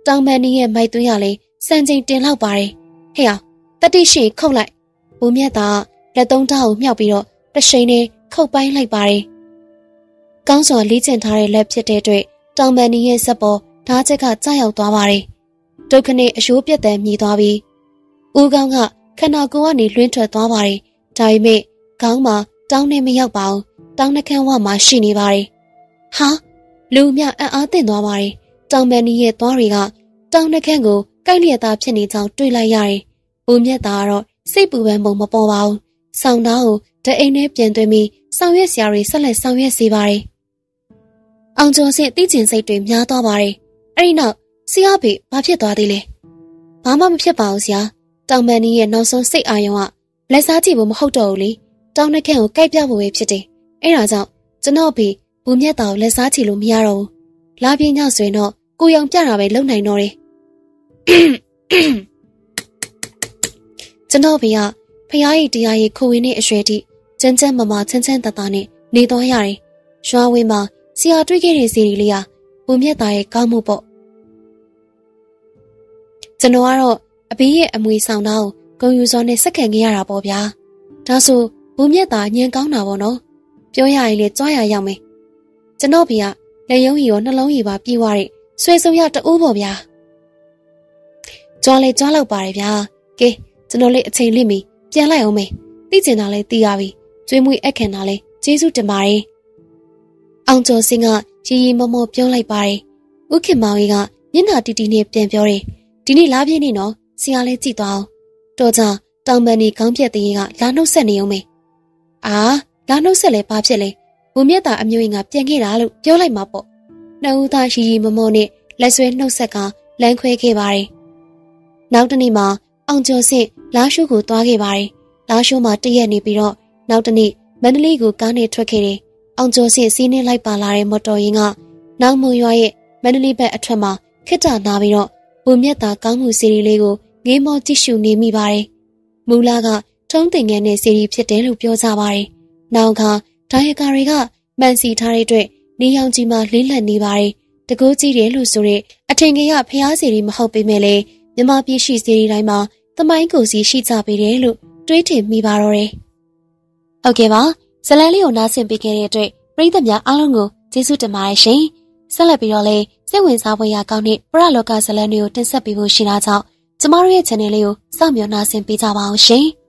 တောင်မန်နီရဲ့မိုက်သွင်းရလေစံချိန်တင်လောက်ပါတယ်ဟဲ့အောင်တတိရှိခုတ်လိုက်ဘူးမြတ်သားလက်သုံးထားကိုမြှောက်ပြီးတော့တရှိန်နဲ့ခုတ်ပိုင်းလိုက်ပါတယ်ကောင်းစွာလေးကျင်ထားတဲ့လက်ဖြစ်တဲ့အတွက်တောင်မန်နီရဲ့စက်ပေါ်ဓားချက်ကကြာရောက်သွားပါတယ် ဒုက္ခနဲ့အယိုးပြတ်တဲ့မြည်သွားပြီးဦးကောင်းကခန္ဓာကိုယ်ကနေလွှင့်ထွက်သွားပါတယ်ဒါပေမဲ့ခေါင်းမှာတောင်းနဲ့မရောက်ပါဘူးတောင်းနှခမ်းဝမှာရှိနေပါတယ်ဟာလူမြအံ့အားသင့်သွားပါတယ်တောင်မန်နီရဲ့သွားတွေကတောင်းနှခမ်းကိုကိုက်လျက်သားဖြစ်နေကြောင်းတွေးလိုက်ရတယ်ဦးမြတ်သားကတော့စိတ်ပူပန်ပုံမပေါ်ပါဘူးဆောင်းသားကိုတအိမ်နဲ့ပြန်သွင်းပြီးဆောင်ရွက်စရာတွေဆက်လက်ဆောင်ရွက်စေပါတယ်အောင်ကျော်စင်သိကျင်စိတ်တွေများသွားပါတယ်အဲ့ဒီနောက် ဆရာဖေဘာဖြစ်သွားသေးလဲဘာမှမဖြစ်ပါဘူးဆရာတောင်မန်နီရဲ့နောက်ဆုံးစိတ်အာရုံကလက်စားကြည့်ဖို့မဟုတ်တော့ဘူးလေတောင်းနှက်ခန့်ကိုကြိုက်ပြဖို့ပဲဖြစ်တယ်အဲ့ဒါကြောင့်ကျွန်တော်ဖေဘူမြတ်တာကိုလက်စားချီလို့မရတော့ဘူးလာပြင်းညဆိုရင်တော့ကိုရောင်ပြတာပဲလုံနိုင်တော့တယ်ကျွန်တော်ဖေကဖျားရည်တရားရည်ခိုးဝင်းတဲ့အရွယ်ထိကျန်းကျန်းမမာချမ်းချမ်းသာသာနဲ့နေသွားရတယ်ရွာဝင်းမှာဆရာတွေ့ခဲ့တဲ့စီရီလေးဟာဘူမြတ်တာရဲ့ကောင်းမှုပေါ့ ကျွန်တော်ကတော့အဘေးရဲ့အမွေဆောင်သားကိုဂုံယူစောနဲ့စက္ကန့်ခဲ့ရတာပေါ့ဗျာဒါဆိုဘူမြတ်တာညံကောင်းတာပေါ့နော်ပြောရရင်လေကြွားရရောက်မယ်ကျွန်တော်ဖေကလက်ယုံရီရောနှလုံးရီပါပြေးသွားတဲ့ဆွေစုံရတူးပေါ့ဗျာကြွားလေကြွားလောက်ပါတယ်ဗျာကဲကျွန်တော်လေးအချိန်လိမီပြန်လိုက်အောင်မေသိကျင်တာလဲသိရပြီကျွေးမွေးအခန့်တာလဲကျေးဇူးတင်ပါတယ်အောင်ကျော်စင်းကရီရီမောမောပြောလိုက်ပါတယ်ဥခင်မောင်ကြီးကမျက်နှာတီတီနဲ့ပြန်ပြောတယ် ဒီနေ့လာပြည့်နေနော်ဆရာလေးကြည့်သွားအောင်တော့ကြတောင်ပန်ဒီခေါင်းပြက်တဲ့ရင်ကလာနှုတ်ဆက်နေအောင်မေအာလာနှုတ်ဆက်လဲဘာဖြစ်လဲဘုံမြတ်တာအမျိုးရင်ကပြန်ခဲ့တာလို့ပြောလိုက်မှာပေါ့နှုတ်သားရီရီမမောနဲ့လက်ဆွဲနှုတ်ဆက်ကလမ်းခွဲခဲ့ပါတယ်နောက်တနေ့မှာအောင်ကျော်စစ်လာရှိုးကိုသွားခဲ့ပါတယ်လာရှိုးမှာတရက်နေပြီးတော့နောက်တနေ့မန္တလေးကိုကားနဲ့ထွက်ခဲ့တယ်အောင်ကျော်စစ်စီးနှင်းလိုက်ပါလာတဲ့မော်တော်ယာဉ်ကနောက်မွန်ရွာရဲ့မန္တလေးဘက်အထက်မှာခစ်တာနာပြီးတော့ ဘုံမြတ်တာကောင်းမှုစီရီလေးကိုငေးမောကြည့်ရှုနေမိပါတယ်မူလာကထုံးတင်ငယ်နဲ့စီရီဖြစ်တယ်လို့ပြောကြပါတယ်နောက်ကဒိုင်ယကာတွေကမှန်စီထားတဲ့အတွက်နေရောင်ကြီးမှာလင်းလက်နေပါတယ်တကူးကြီးတယ်လို့ဆိုတဲ့အထင်ကြီးကဖျားစီရီမဟုတ်ပေမဲ့လေမြမပြည့်ရှိစီရီတိုင်းမှာသမိုင်းကိုစီရှိကြပေတယ်လို့တွေးထင်မိပါတော့တယ်။ဟုတ်ကဲ့ပါဇလန်လေးကိုနားဆင်ပေးခဲ့တဲ့အတွက်ပရိသတ်များအားလုံးကိုကျေးဇူးတင်ပါတယ်ရှင်။ဆက်လက်ပြီးတော့လည်း စိတ်ဝင်စားဖွယ်ရာကောင်းတဲ့ပရလောကဇလန်တွေကိုတင်ဆက်ပေးဖို့ရှိတာကြောင့်ကျမတို့ရဲ့ channel လေးကိုစောင့်မျှော်နှားဆင်ပေးကြပါအောင်ရှင်။